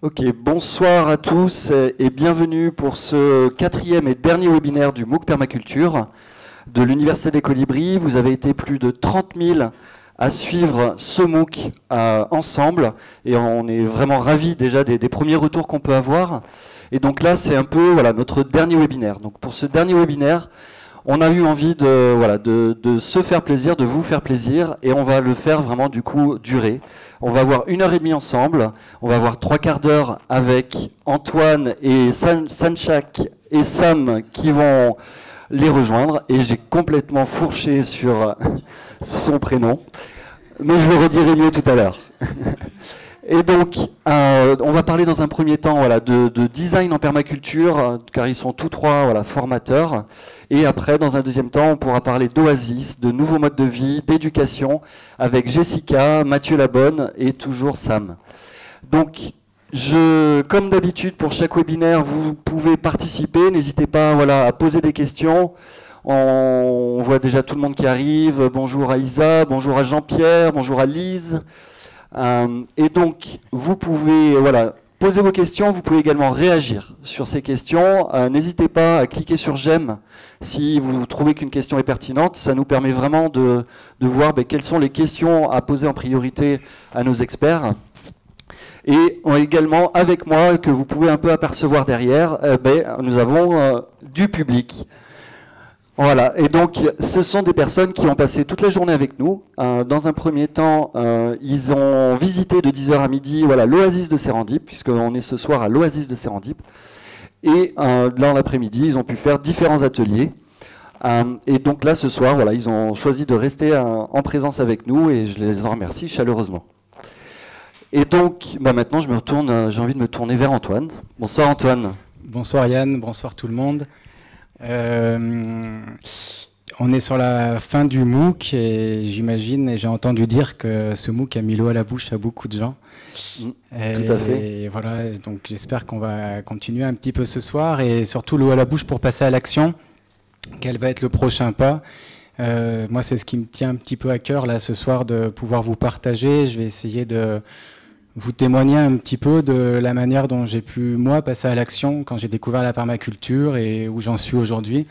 Ok, bonsoir à tous et bienvenue pour ce quatrième et dernier webinaire du MOOC Permaculture de l'Université des Colibris. Vous avez été plus de 30 000 à suivre ce MOOC euh, ensemble et on est vraiment ravis déjà des, premiers retours qu'on peut avoir. Et donc là, c'est un peu voilà, notre dernier webinaire. Donc pour ce dernier webinaire, on a eu envie de, se faire plaisir, de vous faire plaisir, et on va le faire vraiment du coup durer. On va avoir une heure et demie ensemble, on va avoir trois quarts d'heure avec Antoine et Sanchak et Sam qui vont les rejoindre, et j'ai complètement fourché sur son prénom, mais je le redirai mieux tout à l'heure. Et donc, euh, on va parler dans un premier temps voilà, de, design en permaculture, car ils sont tous trois voilà, formateurs. Et après, dans un deuxième temps, on pourra parler d'oasis, de nouveaux modes de vie, d'éducation, avec Jessica, Mathieu Labonne et toujours Sam. Donc, je, comme d'habitude, pour chaque webinaire, vous pouvez participer. N'hésitez pas voilà, à poser des questions. On voit déjà tout le monde qui arrive. Bonjour à Isa, bonjour à Jean-Pierre, bonjour à Lise. Euh, et donc, vous pouvez voilà, poser vos questions, vous pouvez également réagir sur ces questions. Euh, n'hésitez pas à cliquer sur j'aime si vous trouvez qu'une question est pertinente. Ça nous permet vraiment de, de voir ben, quelles sont les questions à poser en priorité à nos experts. Et également avec moi, que vous pouvez un peu apercevoir derrière, euh, ben, nous avons du public. Voilà, et donc ce sont des personnes qui ont passé toute la journée avec nous. Euh, dans un premier temps, euh, ils ont visité de 10h à midi voilà, l'oasis de Serendip, puisqu'on est ce soir à l'oasis de Serendip. Et euh, dans l'après-midi, ils ont pu faire différents ateliers. et donc là, ce soir, voilà, ils ont choisi de rester en présence avec nous et je les en remercie chaleureusement. Et donc, bah, maintenant, je me retourne, j'ai envie de me tourner vers Antoine. Bonsoir Antoine. Bonsoir Yann, bonsoir tout le monde. Euh, on est sur la fin du MOOC et j'imagine et j'ai entendu dire que ce MOOC a mis l'eau à la bouche à beaucoup de gens. Mm, tout à fait. Et voilà, donc j'espère qu'on va continuer un petit peu ce soir et surtout l'eau à la bouche pour passer à l'action. Quel va être le prochain pas euh, Moi, c'est ce qui me tient un petit peu à cœur là ce soir de pouvoir vous partager. Je vais essayer de vous témoigner un petit peu de la manière dont j'ai pu, moi, passer à l'action quand j'ai découvert la permaculture et où j'en suis aujourd'hui.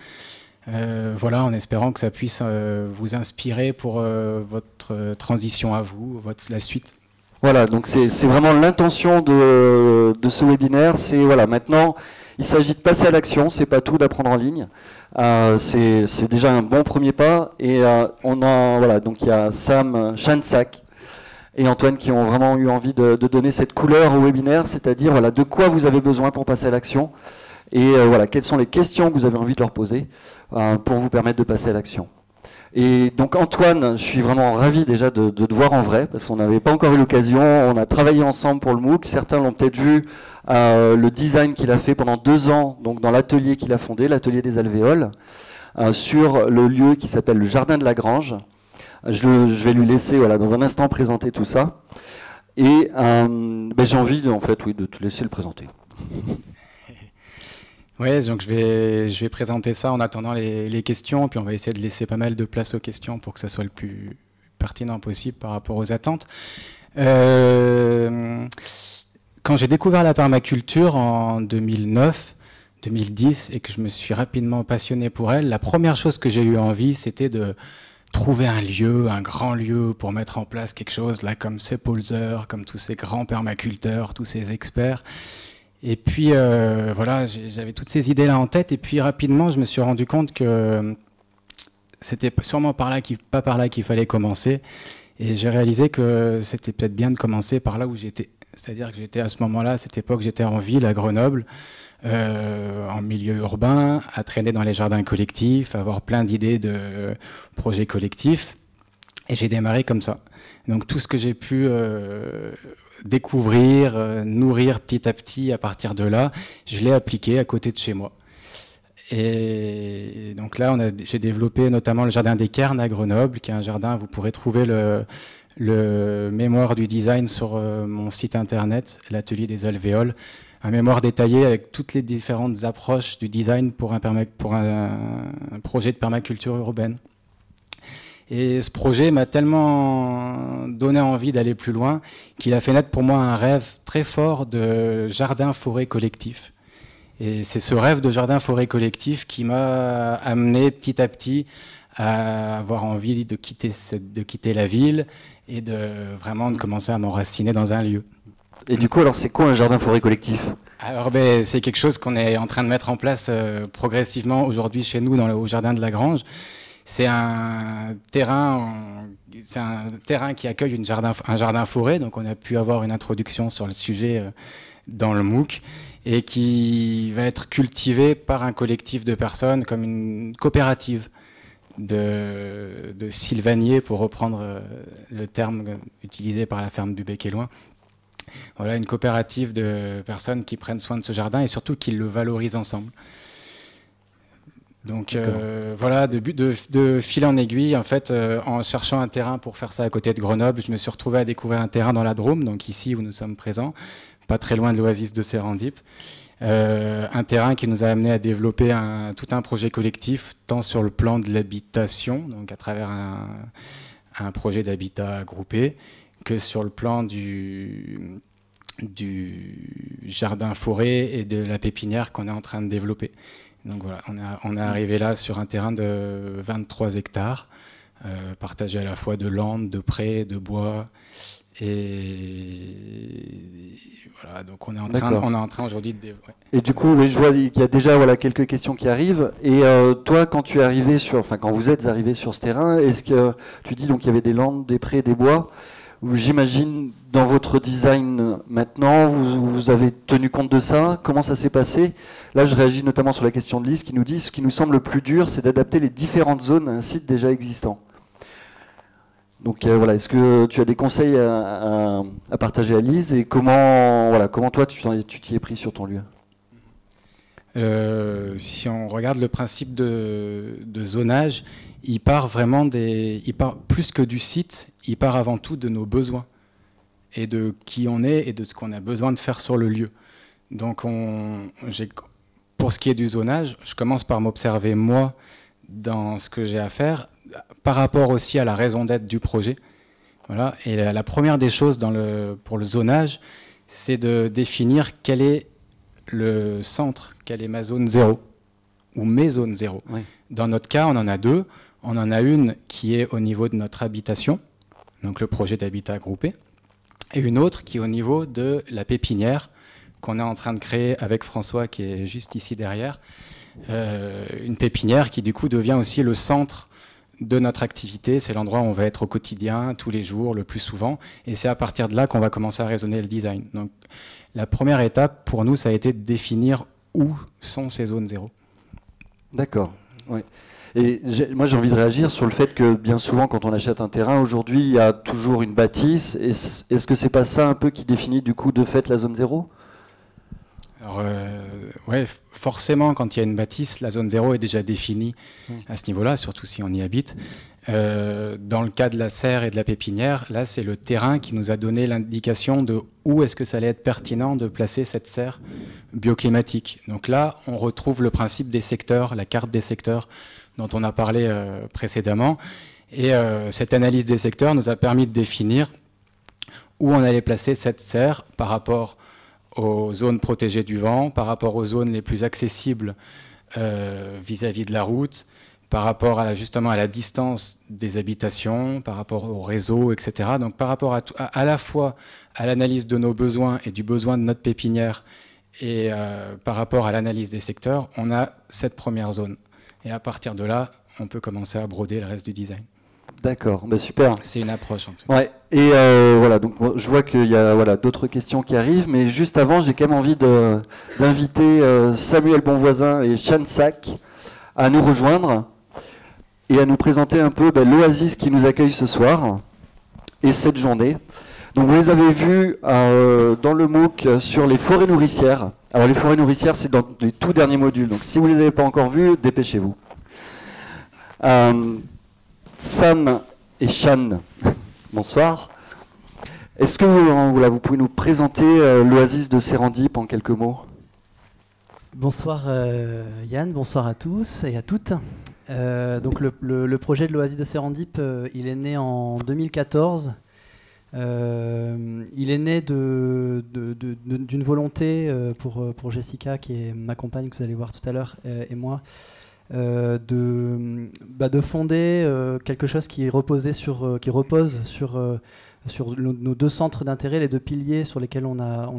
Euh, voilà, en espérant que ça puisse euh, vous inspirer pour euh, votre transition à vous, la suite. Voilà, donc c'est vraiment l'intention de, de, ce webinaire. C'est voilà, maintenant, il s'agit de passer à l'action. C'est pas tout d'apprendre en ligne. c'est déjà un bon premier pas. Et on a voilà, donc il y a Sam Chansak et Antoine qui ont vraiment eu envie de, donner cette couleur au webinaire, c'est-à-dire voilà, de quoi vous avez besoin pour passer à l'action et euh, voilà, quelles sont les questions que vous avez envie de leur poser euh, pour vous permettre de passer à l'action. Et donc Antoine, je suis vraiment ravi déjà de, te voir en vrai, parce qu'on n'avait pas encore eu l'occasion, on a travaillé ensemble pour le MOOC, certains l'ont peut-être vu, euh, le design qu'il a fait pendant deux ans, donc dans l'atelier qu'il a fondé, l'atelier des alvéoles, sur le lieu qui s'appelle le Jardin de la Grange, je, vais lui laisser voilà, dans un instant présenter tout ça. Et euh, ben, j'ai envie en fait, oui, de te laisser le présenter. Oui, donc je vais, je vais présenter ça en attendant les, questions, puis on va essayer de laisser pas mal de place aux questions pour que ça soit le plus pertinent possible par rapport aux attentes. Euh, quand j'ai découvert la permaculture en 2009, 2010, et que je me suis rapidement passionné pour elle, la première chose que j'ai eu envie, c'était de trouver un lieu, un grand lieu pour mettre en place quelque chose, là comme Sepolzer, comme tous ces grands permaculteurs, tous ces experts. Et puis euh, voilà, j'avais toutes ces idées-là en tête, et puis rapidement, je me suis rendu compte que c'était sûrement par là, pas par là qu'il fallait commencer. Et j'ai réalisé que c'était peut-être bien de commencer par là où j'étais. C'est-à-dire que j'étais à ce moment-là, à cette époque, j'étais en ville à Grenoble. Euh, en milieu urbain, à traîner dans les jardins collectifs, à avoir plein d'idées de projets collectifs. Et j'ai démarré comme ça. Donc tout ce que j'ai pu euh, découvrir, euh, nourrir petit à petit à partir de là, je l'ai appliqué à côté de chez moi. Et donc là, j'ai développé notamment le jardin des Cairns à Grenoble, qui est un jardin, vous pourrez trouver le, le mémoire du design sur mon site internet, l'atelier des alvéoles un mémoire détaillé avec toutes les différentes approches du design pour un, projet de permaculture urbaine. Et ce projet m'a tellement donné envie d'aller plus loin qu'il a fait naître pour moi un rêve très fort de jardin-forêt collectif. Et c'est ce rêve de jardin-forêt collectif qui m'a amené petit à petit à avoir envie de quitter, de quitter la ville et de vraiment de commencer à m'enraciner dans un lieu. Et du coup, alors c'est quoi un jardin-forêt collectif? Alors ben, c'est quelque chose qu'on est en train de mettre en place euh, progressivement aujourd'hui chez nous au jardin de la Grange. C'est un terrain, c'est un terrain qui accueille une jardin, un jardin forêt, donc on a pu avoir une introduction sur le sujet euh, dans le MOOC et qui va être cultivé par un collectif de personnes comme une coopérative de, de sylvanier, pour reprendre euh, le terme utilisé par la ferme du Bec et Loin. Voilà, une coopérative de personnes qui prennent soin de ce jardin et surtout qui le valorisent ensemble. Donc euh, voilà, de, de, de, fil en aiguille, en fait, euh, en cherchant un terrain pour faire ça à côté de Grenoble, je me suis retrouvé à découvrir un terrain dans la Drôme, donc ici où nous sommes présents, pas très loin de l'oasis de Sérendip. Euh, un terrain qui nous a amené à développer un, tout un projet collectif, tant sur le plan de l'habitation, donc à travers un, un projet d'habitat groupé, que sur le plan du, du jardin forêt et de la pépinière qu'on est en train de développer. Donc voilà, on, a, on est arrivé là sur un terrain de 23 hectares, euh, partagé à la fois de landes, de prés, de bois. Et voilà, donc on est en train, on est en train aujourd'hui de. Ouais. Et du coup, je vois qu'il y a déjà voilà quelques questions qui arrivent. Et euh, toi, quand tu es arrivé sur, enfin quand vous êtes arrivé sur ce terrain, est-ce que tu dis donc il y avait des landes, des prés, des bois J'imagine dans votre design maintenant, vous, avez tenu compte de ça. Comment ça s'est passé? Là, je réagis notamment sur la question de Lise qui nous dit ce qui nous semble le plus dur, c'est d'adapter les différentes zones à un site déjà existant. Donc euh, voilà, est-ce que tu as des conseils à, partager à Lise et comment, voilà, comment toi tu t'y es pris sur ton lieu? Euh, Si on regarde le principe de, de, zonage, il part vraiment des, il part plus que du site, il part avant tout de nos besoins et de qui on est et de ce qu'on a besoin de faire sur le lieu. Donc on, pour ce qui est du zonage, je commence par m'observer moi dans ce que j'ai à faire par rapport aussi à la raison d'être du projet. Voilà. Et la, la, première des choses dans le, pour le zonage, c'est de définir quel est le centre, quelle est ma zone zéro ou mes zones zéro. Oui. Dans notre cas, on en a deux. On en a une qui est au niveau de notre habitation, donc le projet d'habitat groupé, et une autre qui est au niveau de la pépinière qu'on est en train de créer avec François, qui est juste ici derrière. Euh, une pépinière qui du coup devient aussi le centre de notre activité, c'est l'endroit où on va être au quotidien, tous les jours, le plus souvent, et c'est à partir de là qu'on va commencer à raisonner le design. Donc la première étape pour nous, ça a été de définir où sont ces zones zéro. D'accord. Et moi, j'ai envie de réagir sur le fait que bien souvent, quand on achète un terrain, aujourd'hui, il y a toujours une bâtisse. Est-ce est -ce que c'est pas ça un peu qui définit du coup de fait la zone zéro? Alors, euh, ouais, forcément, quand il y a une bâtisse, la zone zéro est déjà définie mmh. à ce niveau-là, surtout si on y habite. Euh, dans le cas de la serre et de la pépinière, là, c'est le terrain qui nous a donné l'indication de où est-ce que ça allait être pertinent de placer cette serre bioclimatique. Donc là, on retrouve le principe des secteurs, la carte des secteurs dont on a parlé euh, précédemment. Et euh, cette analyse des secteurs nous a permis de définir où on allait placer cette serre par rapport aux zones protégées du vent, par rapport aux zones les plus accessibles euh, vis-à-vis -vis de la route, par rapport à, justement à la distance des habitations, par rapport au réseau, etc. Donc par rapport à, à, la fois à l'analyse de nos besoins et du besoin de notre pépinière et par rapport à l'analyse des secteurs, on a cette première zone. Et à partir de là, on peut commencer à broder le reste du design. D'accord, bah super. C'est une approche en tout cas. Ouais. Et euh, voilà, donc je vois qu'il y a voilà, d'autres questions qui arrivent, mais juste avant, j'ai quand même envie d'inviter euh, Samuel Bonvoisin et Chan Sac à nous rejoindre et à nous présenter un peu bah, l'oasis qui nous accueille ce soir et cette journée. Donc vous les avez vus euh, dans le MOOC sur les forêts nourricières. Alors les forêts nourricières, c'est dans les tout derniers modules, donc si vous ne les avez pas encore vus, dépêchez-vous. Euh, Sam et Shan, bonsoir. Est-ce que vous, vous, pouvez nous présenter euh, l'oasis de Sérendip en quelques mots? Bonsoir Yann, bonsoir à tous et à toutes. donc le, projet de l'Oasis de Serendip, il est né en 2014. Il est né d'une volonté pour, pour Jessica, qui est ma compagne que vous allez voir tout à l'heure, et moi, euh, de, bah, de fonder euh, quelque chose qui, reposait sur, euh, qui repose sur, nos deux centres d'intérêt, les deux piliers sur lesquels on a,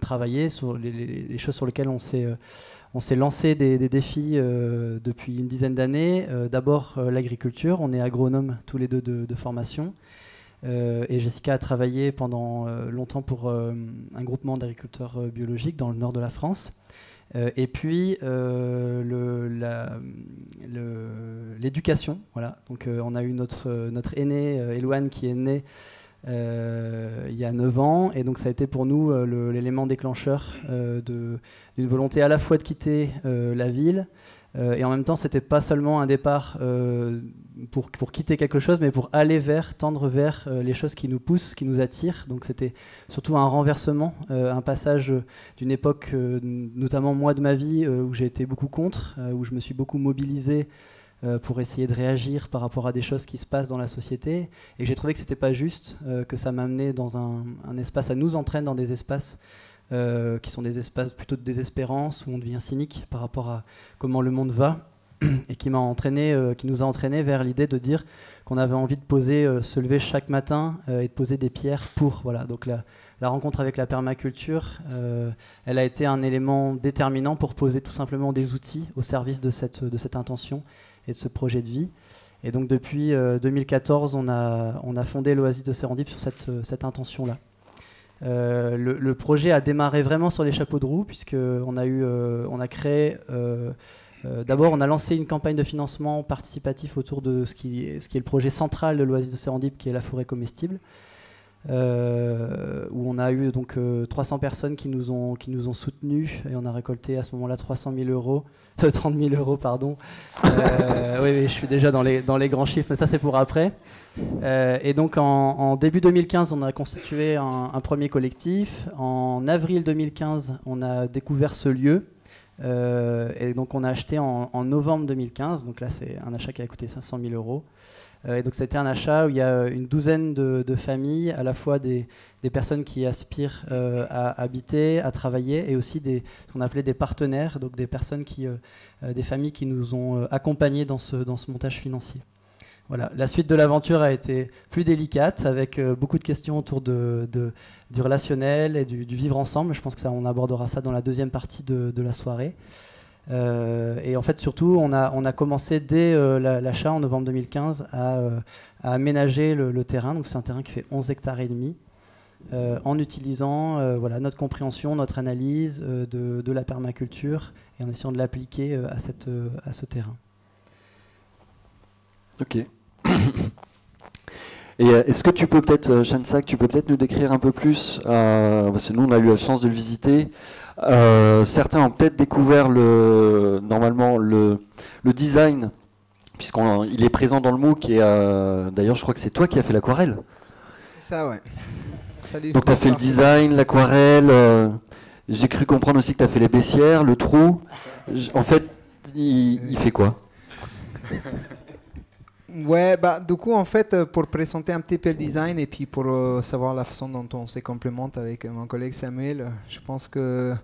travaillé, les, choses sur lesquelles on s'est lancé des, défis depuis une dizaine d'années. D'abord l'agriculture, on est agronome tous les deux de, de formation. Et Jessica a travaillé pendant longtemps pour un groupement d'agriculteurs biologiques dans le nord de la France. Euh, et puis euh, l'éducation, voilà. Donc euh, on a eu notre, notre aîné Elouane qui est né il y a 9 ans. Et donc ça a été pour nous l'élément déclencheur d'une volonté à la fois de quitter la ville, euh, et en même temps, c'était pas seulement un départ euh, pour, pour, quitter quelque chose, mais pour aller vers, tendre vers euh, les choses qui nous poussent, qui nous attirent. Donc c'était surtout un renversement, un passage d'une époque, notamment moi de ma vie, où j'ai été beaucoup contre, où je me suis beaucoup mobilisé pour essayer de réagir par rapport à des choses qui se passent dans la société. Et j'ai trouvé que c'était pas juste, que ça m'amenait dans un, un, espace, ça nous entraîne dans des espaces euh, qui sont des espaces plutôt de désespérance, où on devient cynique par rapport à comment le monde va, et qui, m'a entraîné, euh, qui nous a entraîné vers l'idée de dire qu'on avait envie de poser, euh, se lever chaque matin et de poser des pierres pour. Voilà. Donc la, rencontre avec la permaculture, elle a été un élément déterminant pour poser tout simplement des outils au service de cette, de cette intention et de ce projet de vie. Et donc depuis 2014, on a, on a fondé l'Oasis de Sérendip sur cette, cette intention-là. Euh, le, projet a démarré vraiment sur les chapeaux de roue, puisqu'on a, eu, euh, on a créé. Euh, d'abord, on a lancé une campagne de financement participatif autour de ce qui, ce qui est le projet central de l'Oasis de Sérendip, qui est la forêt comestible. Euh, où on a eu donc 300 euh, personnes qui nous ont qui nous ont soutenus et on a récolté à ce moment-là 300 000 euros, 30 000 euros pardon. Euh, oui, je suis déjà dans les dans les grands chiffres, mais ça c'est pour après. et donc en, début 2015, on a constitué un, premier collectif. En avril 2015, on a découvert ce lieu. et donc on a acheté en, en novembre 2015. Donc là, c'est un achat qui a coûté 500 000 euros. Euh, et donc c'était un achat où il y a une douzaine de, familles, à la fois des, personnes qui aspirent euh, à habiter, à travailler, et aussi ce qu'on appelait des partenaires, donc des personnes qui, euh, des familles qui nous ont accompagnés dans ce, dans ce montage financier. Voilà. La suite de l'aventure a été plus délicate, avec beaucoup de questions autour du relationnel et du, vivre ensemble. Je pense que ça, on abordera ça dans la deuxième partie de, la soirée. Euh, et en fait, surtout, on a, on a commencé dès euh, l'achat en novembre 2015 euh, à, aménager le, terrain. Donc, c'est un terrain qui fait 11 hectares et demi. en utilisant voilà, notre compréhension, notre analyse de, de, la permaculture et en essayant de l'appliquer à, cette, à ce terrain. Ok. Et est-ce que tu peux peut-être, Shansak, tu peux peut-être nous décrire un peu plus, parce que nous on a eu la chance de le visiter, euh, certains ont peut-être découvert le, normalement le, le design, puisqu'il est présent dans le MOOC. Et euh, d'ailleurs, je crois que c'est toi qui as fait l'aquarelle. C'est ça, ouais. Salut, Donc, tu as fait le design, l'aquarelle. Euh, j'ai cru comprendre aussi que tu as fait les baissières, le trou. En fait, il fait quoi? Ouais, bah, du coup, en fait, euh, pour présenter un petit peu le design et puis pour euh, savoir la façon dont on se complémente avec mon collègue Samuel, je pense que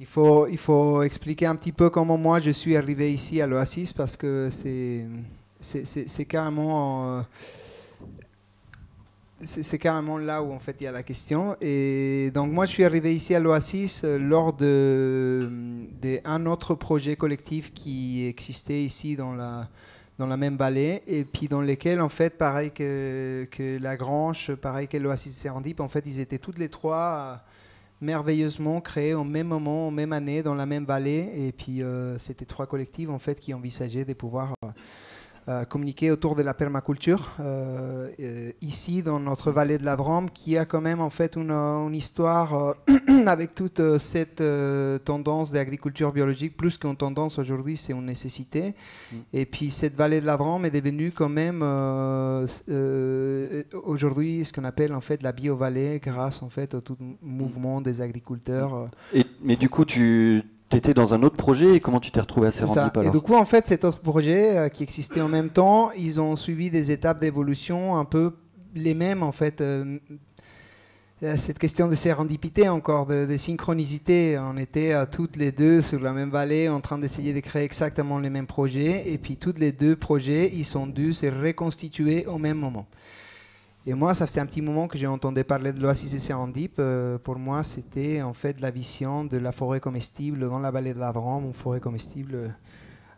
il faut, il faut expliquer un petit peu comment moi je suis arrivé ici à l'Oasis parce que c'est, carrément. Euh, carrément là où en fait il y a la question. Et donc moi je suis arrivé ici à l'Oasis lors de, de, autre projet collectif qui existait ici dans la dans la même vallée, et puis dans lesquels, en fait, pareil que, que la Grange, pareil que l'Oasis Serendip, en fait, ils étaient toutes les trois euh, merveilleusement créés au même moment, en même année, dans la même vallée, et puis euh, c'était trois collectifs, en fait, qui envisageaient de pouvoir... Euh, communiquer autour de la permaculture euh, euh, ici dans notre vallée de la Drôme qui a quand même en fait une, histoire avec toute cette tendance d'agriculture biologique plus qu'une tendance aujourd'hui c'est une nécessité mm. et puis cette vallée de la Drôme est devenue quand même aujourd'hui ce qu'on appelle en fait la bio-vallée grâce en fait au tout mouvement des agriculteurs et, mais du coup tu tu étais dans un autre projet et comment tu t'es retrouvé à Serendip Et du coup, en fait, cet autre projet qui existait en même temps, ils ont suivi des étapes d'évolution un peu les mêmes en fait cette question de sérendipité encore, de, synchronicité. On était euh, toutes les deux sur la même vallée en train d'essayer de créer exactement les mêmes projets. Et puis tous les deux projets, ils sont dû se reconstituer au même moment. Et moi, ça fait un petit moment que j'ai entendu parler de l'Oasis de Sérendip. Euh, pour moi, c'était en fait la vision de la forêt comestible dans la vallée de la Drôme, une forêt comestible euh,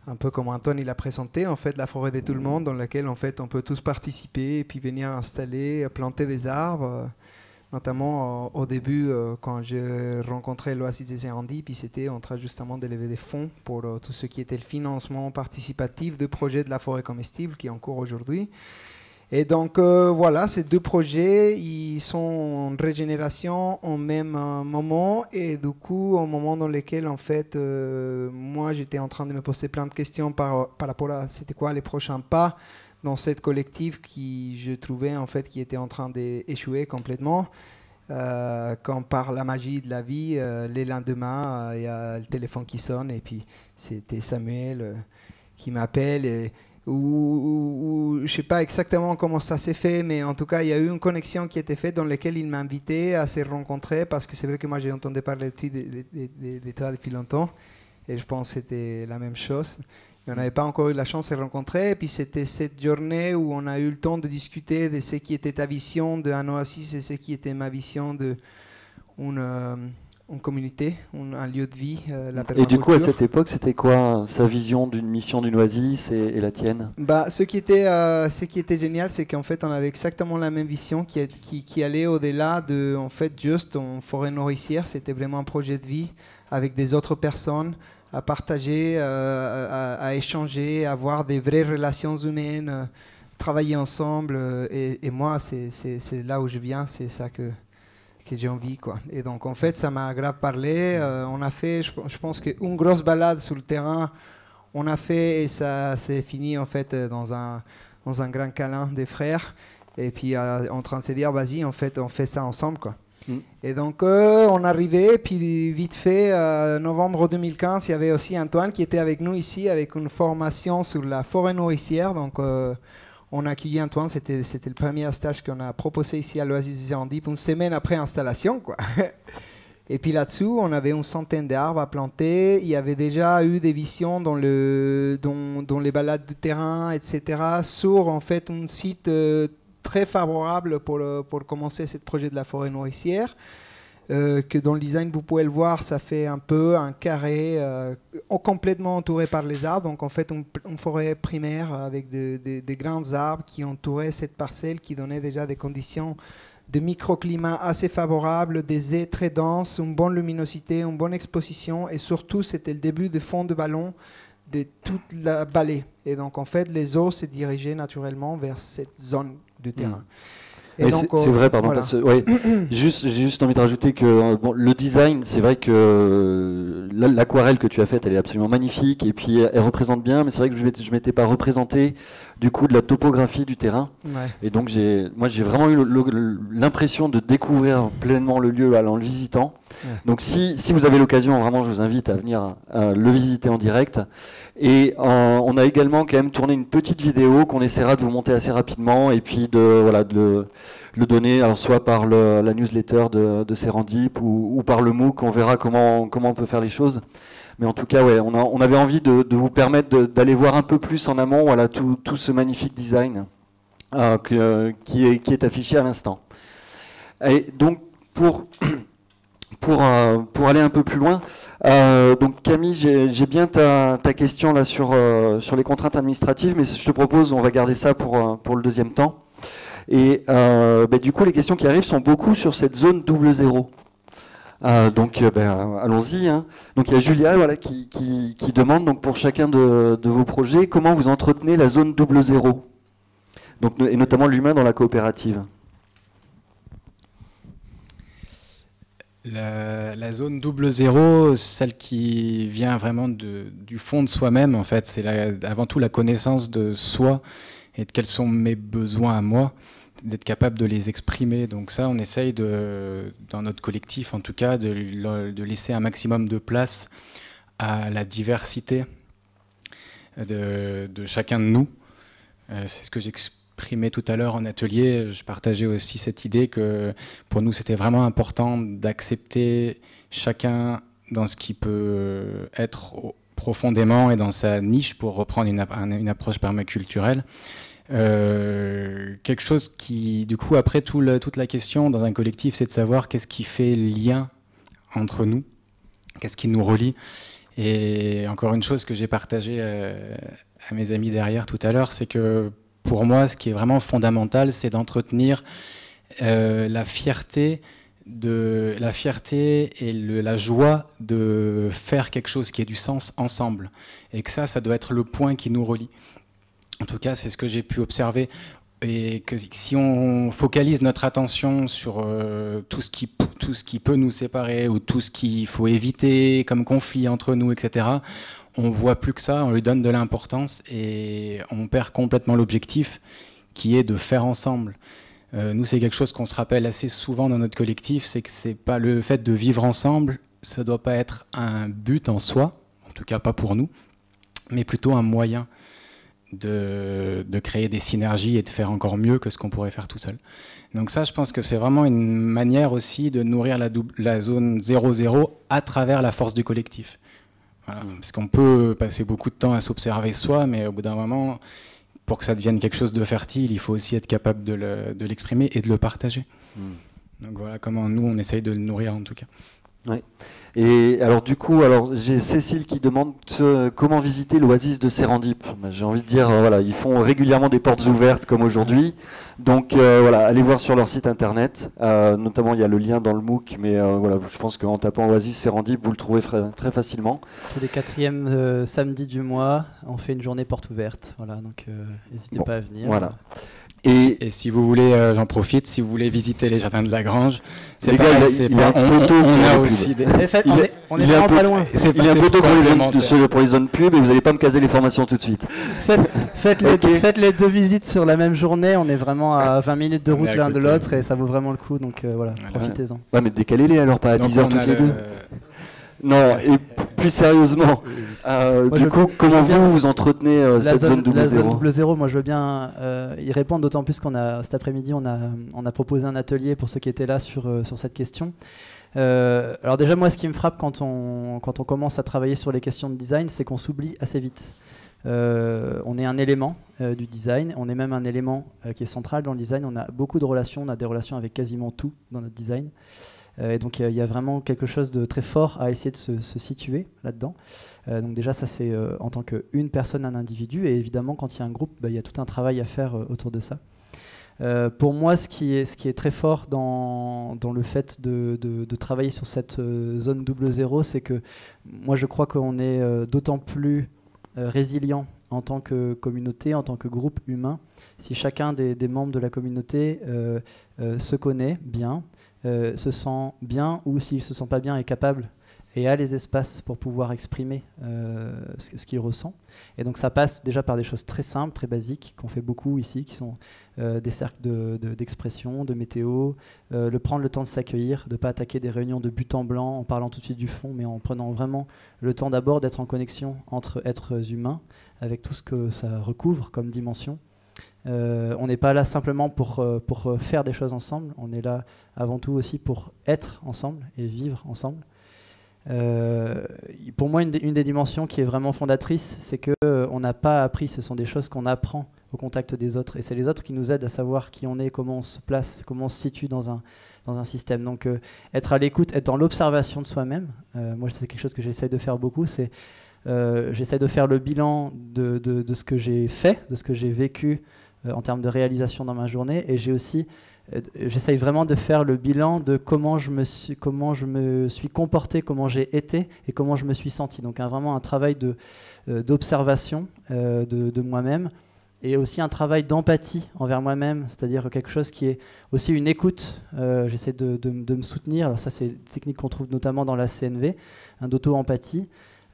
un peu comme Antoine il a présenté, en fait, la forêt de tout le monde, dans laquelle en fait on peut tous participer et puis venir installer, planter des arbres notamment euh, au début quand j'ai rencontré l'Oasis des Serendip, puis c'était en train justement d'élever des fonds pour tout ce qui était le financement participatif de projets de la forêt comestible qui est en cours aujourd'hui. Et donc voilà, ces deux projets, ils sont en régénération au même moment et du coup au moment dans lequel en fait moi j'étais en train de me poser plein de questions par, rapport à c'était quoi les prochains pas dans cette collective qui, je trouvais, en fait, qui était en train d'échouer complètement. Euh, quand par la magie de la vie, euh, les lendemains, euh, il y a le téléphone qui sonne et puis c'était Samuel qui m'appelle ou, je sais pas exactement comment ça s'est fait, mais en tout cas, il y a eu une connexion qui était faite dans laquelle il m'a invité à se rencontrer parce que c'est vrai que moi j'ai entendu parler de toi depuis longtemps et je pense que c'était la même chose. On n'avait pas encore eu la chance de se rencontrer. Et puis c'était cette journée où on a eu le temps de discuter de ce qui était ta vision de un oasis et ce qui était ma vision de une, euh, communauté, un lieu de vie. Euh, et du coup, à cette époque, c'était quoi sa vision d'une mission d'une oasis et, la tienne? Bah, ce, qui était, euh, ce qui était génial, c'est qu'en fait, on avait exactement la même vision qui, qui, qui allait au-delà de, en fait, juste en forêt nourricière. C'était vraiment un projet de vie avec des autres personnes à partager, euh, à, échanger, à avoir des vraies relations humaines, travailler ensemble. Euh, et, moi, c'est là où je viens, c'est ça que, que j'ai envie. Quoi. Et donc, en fait, ça m'a grave parlé. on a fait, je, je pense qu'une grosse balade sur le terrain, on a fait et ça s'est fini en fait dans un, dans un grand câlin des frères. Et puis, en train de se dire, vas-y, en fait, on fait ça ensemble. Quoi. Mm. Et donc, euh, on arrivait, puis vite fait, euh, novembre 2015, il y avait aussi Antoine qui était avec nous ici avec une formation sur la forêt nourricière. Donc, euh, on a accueilli Antoine, c'était, c'était le premier stage qu'on a proposé ici à l'Oasis des une semaine après installation. Quoi. Et puis là-dessous, on avait une centaine d'arbres à planter. Il y avait déjà eu des visions dans, le, dans, dans les balades de terrain, etc., sur en fait un site très favorable pour, pour commencer ce projet de la forêt nourricière. Euh, que dans le design, vous pouvez le voir, ça fait un peu un carré euh, complètement entouré par les arbres. Donc en fait, une, forêt primaire avec des grands arbres qui entouraient cette parcelle, qui donnait déjà des conditions de microclimat assez favorables, des ais très denses, une bonne luminosité, une bonne exposition, et surtout, c'était le début de fond de ballon de toute la vallée. Et donc en fait, les eaux se dirigeaient naturellement vers cette zone du terrain. C'est vrai, pardon. juste, j'ai juste envie de rajouter que euh, bon, le design, c'est vrai que euh, l'aquarelle que tu as faite, elle est absolument magnifique et puis elle, représente bien, mais c'est vrai que je ne m'étais pas représenté du coup de la topographie du terrain. Et donc, moi, j'ai vraiment eu l'impression de découvrir pleinement le lieu en le visitant. Donc, si, si vous avez l'occasion, vraiment, je vous invite à venir euh, le visiter en direct. Et on a également quand même tourné une petite vidéo qu'on essaiera de vous monter assez rapidement et puis de, voilà, de le donner, alors soit par la newsletter de, de Serendip ou, par le MOOC, on verra comment, comment on peut faire les choses. Mais en tout cas, ouais, on, avait envie de, vous permettre d'aller voir un peu plus en amont voilà, tout, ce magnifique design euh, qui, est, affiché à l'instant. Et donc, pour pour, euh, pour aller un peu plus loin, euh, donc Camille, j'ai bien ta, ta, question là sur, sur les contraintes administratives, mais je te propose, on va garder ça pour, pour le deuxième temps. Et bah, du coup, les questions qui arrivent sont beaucoup sur cette zone double zéro. Donc, ben, allons-y. Hein. Donc, il y a Julia, voilà, qui, demande donc pour chacun de, de, vos projets comment vous entretenez la zone double zéro, donc et notamment l'humain dans la coopérative. La, zone double zéro, celle qui vient vraiment du fond de soi-même, en fait, c'est avant tout la connaissance de soi et de quels sont mes besoins à moi, d'être capable de les exprimer. Donc ça, on essaye de, dans notre collectif, en tout cas, de, de laisser un maximum de place à la diversité de, chacun de nous. Euh, c'est ce que j'exprimais tout à l'heure en atelier. Je partageais aussi cette idée que pour nous, c'était vraiment important d'accepter chacun dans ce qui peut être profondément et dans sa niche, pour reprendre une, une approche permaculturelle. Euh, quelque chose qui, du coup, après tout toute la question dans un collectif, c'est de savoir qu'est-ce qui fait lien entre nous, qu'est-ce qui nous relie. Et encore une chose que j'ai partagée euh, à mes amis derrière tout à l'heure, c'est que pour moi, ce qui est vraiment fondamental, c'est d'entretenir euh, la fierté la fierté et la joie de faire quelque chose qui ait du sens ensemble. Et que ça, ça doit être le point qui nous relie. En tout cas, c'est ce que j'ai pu observer. Et que si on focalise notre attention sur euh, tout, ce qui, tout ce qui peut nous séparer ou tout ce qu'il faut éviter comme conflit entre nous, etc., on voit plus que ça, on lui donne de l'importance et on perd complètement l'objectif qui est de faire ensemble. Euh, nous, c'est quelque chose qu'on se rappelle assez souvent dans notre collectif, c'est que c'est pas le fait de vivre ensemble, ça doit pas être un but en soi, en tout cas pas pour nous, mais plutôt un moyen de, créer des synergies et de faire encore mieux que ce qu'on pourrait faire tout seul. Donc ça, je pense que c'est vraiment une manière aussi de nourrir la, la zone 0-0 à travers la force du collectif. Parce qu'on peut passer beaucoup de temps à s'observer soi, mais au bout d'un moment, pour que ça devienne quelque chose de fertile, il faut aussi être capable de l'exprimer et de le partager. Hmm. Donc voilà comment nous, on essaye de le nourrir en tout cas. Ouais. Et alors du coup, alors j'ai Cécile qui demande euh, comment visiter l'oasis de Sérendip. Bah, j'ai envie de dire, euh, voilà, ils font régulièrement des portes ouvertes comme aujourd'hui. Donc euh, voilà, allez voir sur leur site internet. notamment, il y a le lien dans le MOOC, mais voilà, je pense qu'en tapant Oasis Sérendip, vous le trouvez très facilement. C'est les quatrièmes samedis du mois. On fait une journée porte ouverte. Voilà, donc n'hésitez pas à venir. Voilà. Et, si vous voulez, euh, j'en profite, si vous voulez visiter les jardins de la Grange, c'est pas, il, y a un poteau on, a aussi des... fait, on est, on est vraiment pas loin. il y a un poteau pour les, pour les zones pub et vous n'allez pas me caser les formations tout de suite. Faites, les, faites, les, deux visites sur la même journée, on est vraiment à 20 minutes de route l'un de l'autre et ça vaut vraiment le coup, donc euh, voilà, profitez-en. Ouais, mais décalez-les alors, pas à 10h toutes les deux. Non, et plus sérieusement, euh, du coup, comment vous vous entretenez euh, cette zone, double zéro La zone double zéro, moi je veux bien euh, y répondre, d'autant plus qu'on a cet après-midi, on a, on a proposé un atelier pour ceux qui étaient là sur, sur cette question. alors déjà, moi, ce qui me frappe quand on, quand on commence à travailler sur les questions de design, c'est qu'on s'oublie assez vite. on est un élément du design, on est même un élément qui est central dans le design. On a beaucoup de relations, on a des relations avec quasiment tout dans notre design. Euh, et donc il y, a vraiment quelque chose de très fort à essayer de se, situer là-dedans. Euh, donc déjà ça c'est euh, en tant qu'une personne, un individu, et évidemment quand il y a un groupe, bah, il y a tout un travail à faire autour de ça. pour moi, ce qui, est, très fort dans, le fait de, travailler sur cette zone double zéro, c'est que moi je crois qu'on est d'autant plus résilient en tant que communauté, en tant que groupe humain, si chacun des membres de la communauté se connaît bien, euh, se sent bien ou s'il se sent pas bien est capable et a les espaces pour pouvoir exprimer euh, ce, qu'il ressent. Et donc ça passe déjà par des choses très simples, très basiques, qu'on fait beaucoup ici, qui sont euh, des cercles d'expression, de, météo, le prendre le temps de s'accueillir, de ne pas attaquer des réunions de but en blanc en parlant tout de suite du fond, mais en prenant vraiment le temps d'abord d'être en connexion entre êtres humains, avec tout ce que ça recouvre comme dimension, euh, on n'est pas là simplement pour, euh, pour euh, faire des choses ensemble, on est là avant tout aussi pour être ensemble et vivre ensemble. pour moi, une, des dimensions qui est vraiment fondatrice, c'est qu'on n'a pas appris, ce sont des choses qu'on apprend au contact des autres. Et c'est les autres qui nous aident à savoir qui on est, comment on se place, comment on se situe dans un, dans un système. Donc être à l'écoute, être dans l'observation de soi-même, moi c'est quelque chose que j'essaye de faire beaucoup, c'est j'essaye de faire le bilan de, de ce que j'ai fait, de ce que j'ai vécu en termes de réalisation dans ma journée. Et j'ai euh, j'essaye vraiment de faire le bilan de comment je me suis, comment je me suis comporté, comment j'ai été et comment je me suis senti. Donc vraiment un travail euh, d'observation de, moi-même et aussi un travail d'empathie envers moi-même, c'est-à-dire quelque chose qui est aussi une écoute. J'essaie de, me soutenir. Alors ça, c'est une technique qu'on trouve notamment dans la CNV, d'auto-empathie.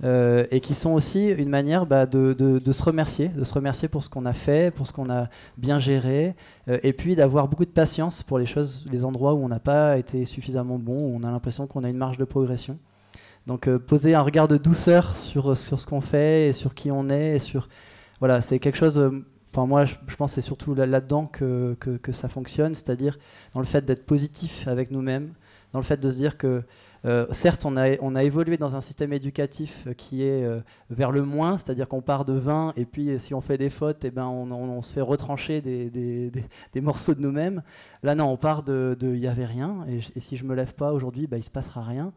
Euh, et qui sont aussi une manière bah, de, se remercier, de se remercier pour ce qu'on a fait, pour ce qu'on a bien géré, euh, et puis d'avoir beaucoup de patience pour les choses, les endroits où on n'a pas été suffisamment bon, où on a l'impression qu'on a une marge de progression. Donc poser un regard de douceur sur, ce qu'on fait et sur qui on est sur voilà, c'est quelque chose Enfin, moi, je, pense c'est surtout là-dedans que, ça fonctionne, c'est-à-dire dans le fait d'être positif avec nous-mêmes, dans le fait de se dire que euh, certes, on a, évolué dans un système éducatif qui est euh, vers le moins, c'est-à-dire qu'on part de 20 et puis si on fait des fautes, eh ben, on, se fait retrancher des, morceaux de nous-mêmes. Là, non, on part de il n'y avait rien et, si je me lève pas aujourd'hui, bah, il se passera rien.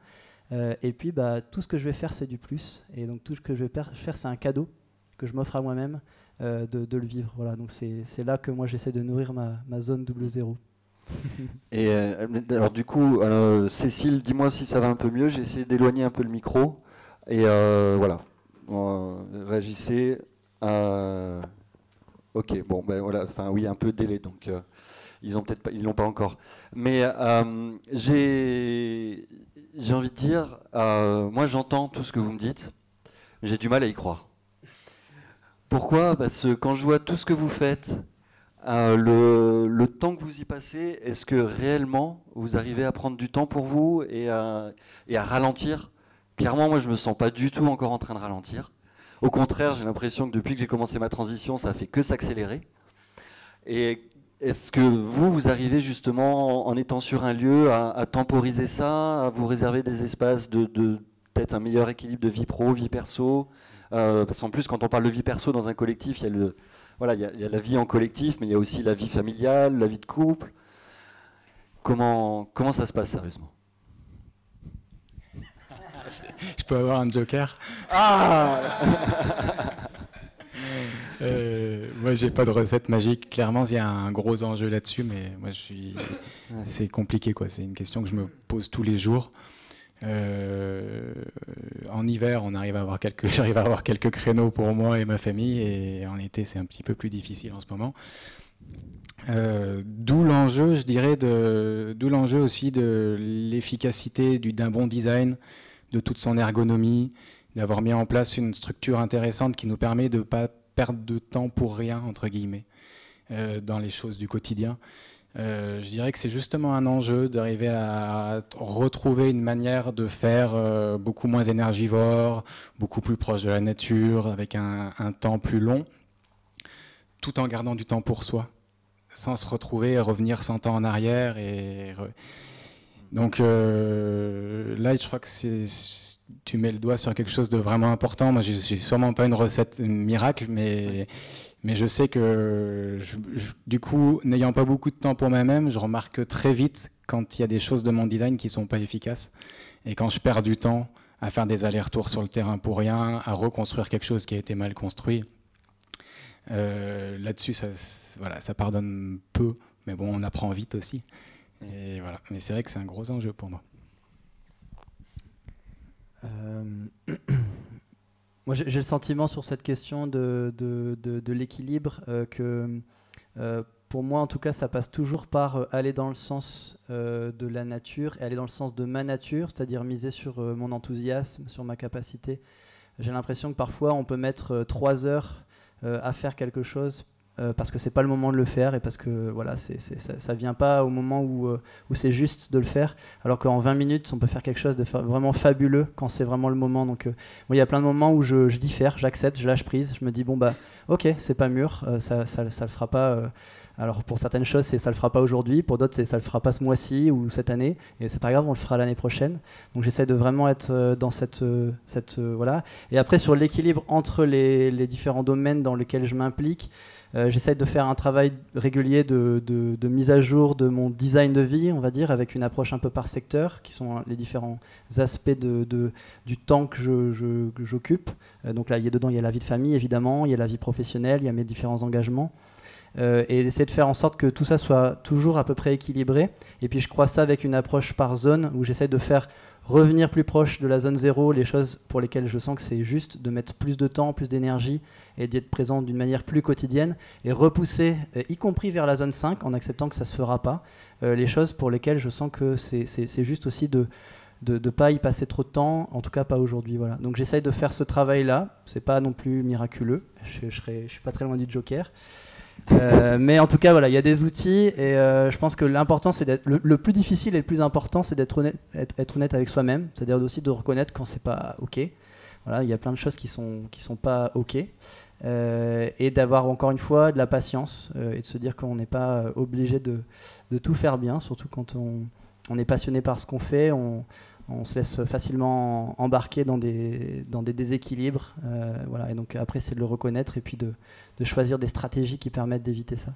Euh, et puis, bah, tout ce que je vais faire, c'est du plus. Et donc, tout ce que je vais faire, c'est un cadeau que je m'offre à moi-même de, le vivre. Voilà, donc c'est là que moi, j'essaie de nourrir ma zone double zéro. Et euh, alors du coup, euh, Cécile, dis-moi si ça va un peu mieux. J'ai essayé d'éloigner un peu le micro. Et euh, voilà, réagissez. ok, bon, ben voilà, enfin oui, un peu délai, donc ils ont peut-être l'ont pas encore. Mais j'ai, j'ai envie de dire, moi j'entends tout ce que vous me dites, j'ai du mal à y croire. Pourquoi? Parce que quand je vois tout ce que vous faites, euh, le, temps que vous y passez, est-ce que réellement vous arrivez à prendre du temps pour vous et à, ralentir? Clairement, moi, je me sens pas du tout encore en train de ralentir. Au contraire, j'ai l'impression que depuis que j'ai commencé ma transition, ça fait que s'accélérer. Et est-ce que vous, vous arrivez justement, en étant sur un lieu, à, temporiser ça, à vous réserver des espaces de, peut-être un meilleur équilibre de vie pro, vie perso? Euh, Parce qu'en plus, quand on parle de vie perso dans un collectif, il y a le, voilà, il y, a la vie en collectif, mais il y a aussi la vie familiale, la vie de couple. Comment, comment ça se passe sérieusement? Je peux avoir un joker? Ah euh, Moi, j'ai pas de recette magique. Clairement, il y a un gros enjeu là-dessus, mais moi, je suis. C'est compliqué, quoi. C'est une question que je me pose tous les jours. Euh, en hiver, on arrive à avoir quelques, j'arrive à avoir quelques créneaux pour moi et ma famille, et en été, c'est un petit peu plus difficile en ce moment. Euh, d'où l'enjeu, je dirais, d'où l'enjeu aussi de l'efficacité d'un bon design, de toute son ergonomie, d'avoir mis en place une structure intéressante qui nous permet de ne pas perdre de temps pour rien, entre guillemets, euh, dans les choses du quotidien. Euh, je dirais que c'est justement un enjeu d'arriver à retrouver une manière de faire euh, beaucoup moins énergivore, beaucoup plus proche de la nature, avec un, temps plus long, tout en gardant du temps pour soi, sans se retrouver et revenir 100 ans en arrière. Et Donc euh, là, je crois que tu mets le doigt sur quelque chose de vraiment important. Moi, je suis sûrement pas une recette miracle, mais mais je sais que, du coup, n'ayant pas beaucoup de temps pour moi-même, je remarque très vite quand il y a des choses de mon design qui ne sont pas efficaces. Et quand je perds du temps à faire des allers-retours sur le terrain pour rien, à reconstruire quelque chose qui a été mal construit, euh, là-dessus, ça, voilà, ça pardonne peu. Mais bon, on apprend vite aussi. Et voilà. Mais c'est vrai que c'est un gros enjeu pour moi. Euh... Moi, j'ai le sentiment sur cette question de, de, l'équilibre euh, que, euh, pour moi, en tout cas, ça passe toujours par euh, aller dans le sens de la nature et aller dans le sens de ma nature, c'est-à-dire miser sur mon enthousiasme, sur ma capacité. J'ai l'impression que parfois, on peut mettre trois heures à faire quelque chose euh, parce que c'est pas le moment de le faire et parce que voilà, ça, ça vient pas au moment où, euh, où c'est juste de le faire. Alors qu'en 20 minutes, on peut faire quelque chose de vraiment fabuleux quand c'est vraiment le moment. Donc, euh, il y a plein de moments où je, je diffère, j'accepte, je lâche prise, je me dis bon bah ok, c'est pas mûr, ça, ça, le fera pas. alors pour certaines choses, c'est ça le fera pas aujourd'hui, pour d'autres, c'est ça le fera pas ce mois-ci ou cette année, et c'est pas grave, on le fera l'année prochaine. Donc j'essaie de vraiment être dans cette, cette voilà. Et après sur l'équilibre entre les différents domaines dans lesquels je m'implique. Euh, j'essaie de faire un travail régulier de, mise à jour de mon design de vie, on va dire, avec une approche un peu par secteur, qui sont les différents aspects du temps que j'occupe. Euh, donc là, il y a dedans, il y a la vie de famille, évidemment, il y a la vie professionnelle, il y a mes différents engagements. Euh, et essayer de faire en sorte que tout ça soit toujours à peu près équilibré. Et puis je crois ça avec une approche par zone, où j'essaie de faire revenir plus proche de la zone zéro, les choses pour lesquelles je sens que c'est juste de mettre plus de temps, plus d'énergie et d'être présent d'une manière plus quotidienne et repousser, euh, y compris vers la zone 5, en acceptant que ça ne se fera pas, euh, les choses pour lesquelles je sens que c'est juste aussi de de ne pas y passer trop de temps, en tout cas pas aujourd'hui. Voilà. Donc j'essaye de faire ce travail-là, c'est pas non plus miraculeux, je ne je suis pas très loin du Joker. Mais en tout cas, voilà, il y a des outils et je pense que l'important, c'est le, plus difficile et le plus important, c'est d'être honnête, être, honnête avec soi-même, c'est-à-dire aussi de reconnaître quand c'est pas ok. Voilà, il y a plein de choses qui sont qui sont pas ok. et d'avoir encore une fois de la patience et de se dire qu'on n'est pas obligé de, de, tout faire bien, surtout quand on, on est passionné par ce qu'on fait, on, on se laisse facilement embarquer dans des, dans des déséquilibres. Euh, voilà. Et donc après, c'est de le reconnaître et puis de, de choisir des stratégies qui permettent d'éviter ça.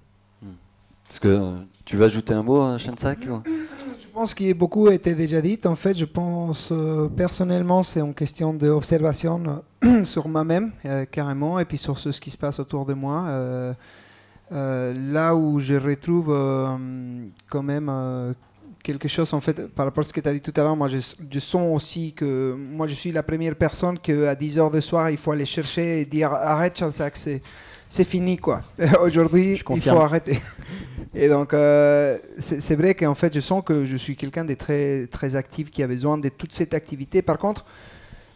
Est-ce que euh, tu veux ajouter un mot, Shensak Je pense qu'il beaucoup été déjà dit. En fait, je pense euh, personnellement, c'est une question d'observation sur moi-même, carrément, et puis sur ce, qui se passe autour de moi. là où je retrouve quand même quelque chose, en fait, par rapport à ce que tu as dit tout à l'heure, moi, je, sens aussi que moi, je suis la première personne qu'à 10 h de soir, il faut aller chercher et dire arrête, Chansac, c'est, c'est fini, quoi. Aujourd'hui, il faut arrêter. Et donc, euh, c'est, vrai qu'en fait, je sens que je suis quelqu'un de très, très actif qui a besoin de toute cette activité. Par contre,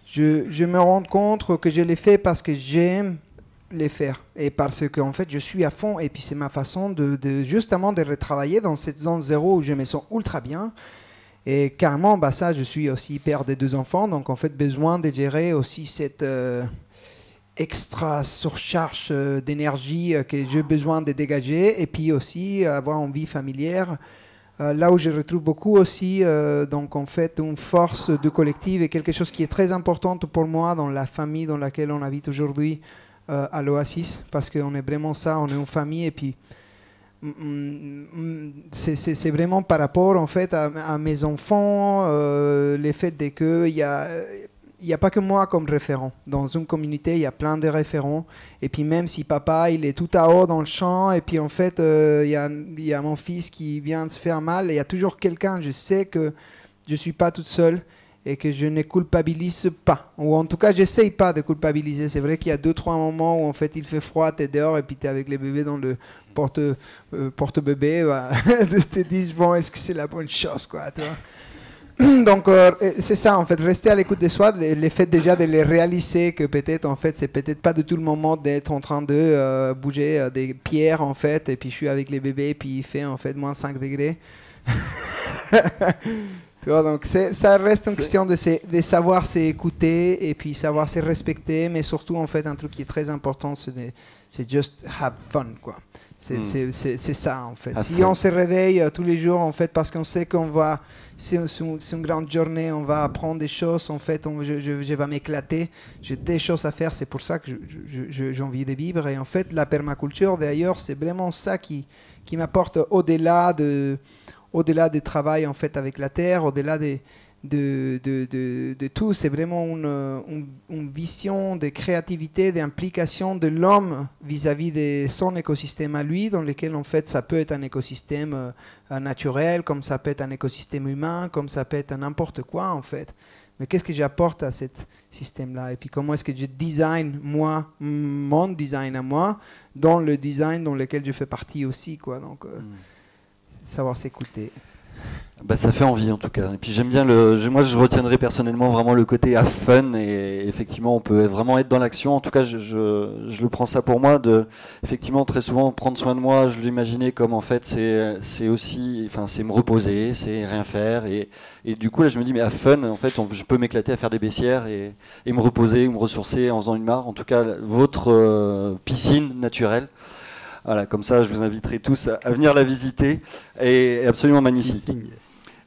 je, je me rends compte que je l'ai fait parce que j'aime les faire. Et parce que en fait, je suis à fond. Et puis, c'est ma façon de, justement de retravailler dans cette zone zéro où je me sens ultra bien. Et carrément, bah, ça, je suis aussi père de deux enfants. Donc, en fait, besoin de gérer aussi cette euh, extra surcharge euh, d'énergie euh, que j'ai besoin de dégager. Et puis aussi, avoir une vie familière. là où je retrouve beaucoup aussi, donc en fait, une force de collectif et quelque chose qui est très important pour moi dans la famille dans laquelle on habite aujourd'hui. Euh, à l'Oasis parce qu'on est vraiment ça, on est une famille et puis mm, mm, mm, c'est vraiment par rapport en fait à, mes enfants, euh, le fait de que il y a n'y a pas que moi comme référent. Dans une communauté, il y a plein de référents. Et puis même si papa, il est tout à haut dans le champ, et puis en fait, euh, il y, a, mon fils qui vient se faire mal, il y a toujours quelqu'un. Je sais que je ne suis pas toute seule et que je ne culpabilise pas. Ou en tout cas, j'essaye pas de culpabiliser. C'est vrai qu'il y a deux, trois moments où en fait il fait froid, tu es dehors et puis tu es avec les bébés dans le porte, euh, porte. Bah, tu te dis, bon, est-ce que c'est la bonne chose, quoi, Donc euh, c'est ça en fait, rester à l'écoute de soi, le fait déjà de les réaliser que peut-être en fait c'est peut-être pas de tout le moment d'être en train de euh, bouger des pierres en fait et puis je suis avec les bébés et puis il fait en fait moins 5 degrés. donc ça reste une question de, de savoir s'écouter et puis savoir se respecter, mais surtout en fait un truc qui est très important, c'est just have fun quoi. C'est hmm. ça en fait. si on se réveille euh, tous les jours en fait parce qu'on sait qu'on va, c'est une grande journée, on va apprendre des choses en fait, on, je, je, vais m'éclater, j'ai des choses à faire, c'est pour ça que j'ai envie de vivre et en fait la permaculture d'ailleurs c'est vraiment ça qui, qui m'apporte au-delà de au-delà du travail en fait avec la terre, au-delà de, de, de, de, tout, c'est vraiment une, une, vision de créativité, d'implication de l'homme vis-à-vis de son écosystème à lui, dans lequel en fait ça peut être un écosystème euh, naturel, comme ça peut être un écosystème humain, comme ça peut être n'importe quoi en fait. Mais qu'est-ce que j'apporte à ce système-là? Et puis comment est-ce que je design moi, mon design à moi, dans le design dans lequel je fais partie aussi quoi. Donc, euh, hmm savoir s'écouter. Bah, ça fait envie en tout cas. Et puis j'aime bien le. Moi je retiendrai personnellement vraiment le côté à fun et effectivement on peut vraiment être dans l'action. En tout cas je, je, le prends ça pour moi de effectivement très souvent prendre soin de moi. Je l'imaginais comme en fait c'est c'est aussi enfin c'est me reposer, c'est rien faire et, et, du coup là je me dis mais à fun en fait je peux m'éclater à faire des baissières et, et, me reposer ou me ressourcer en faisant une mare. En tout cas votre euh, piscine naturelle. Voilà, comme ça, je vous inviterai tous à, venir la visiter. Et absolument magnifique.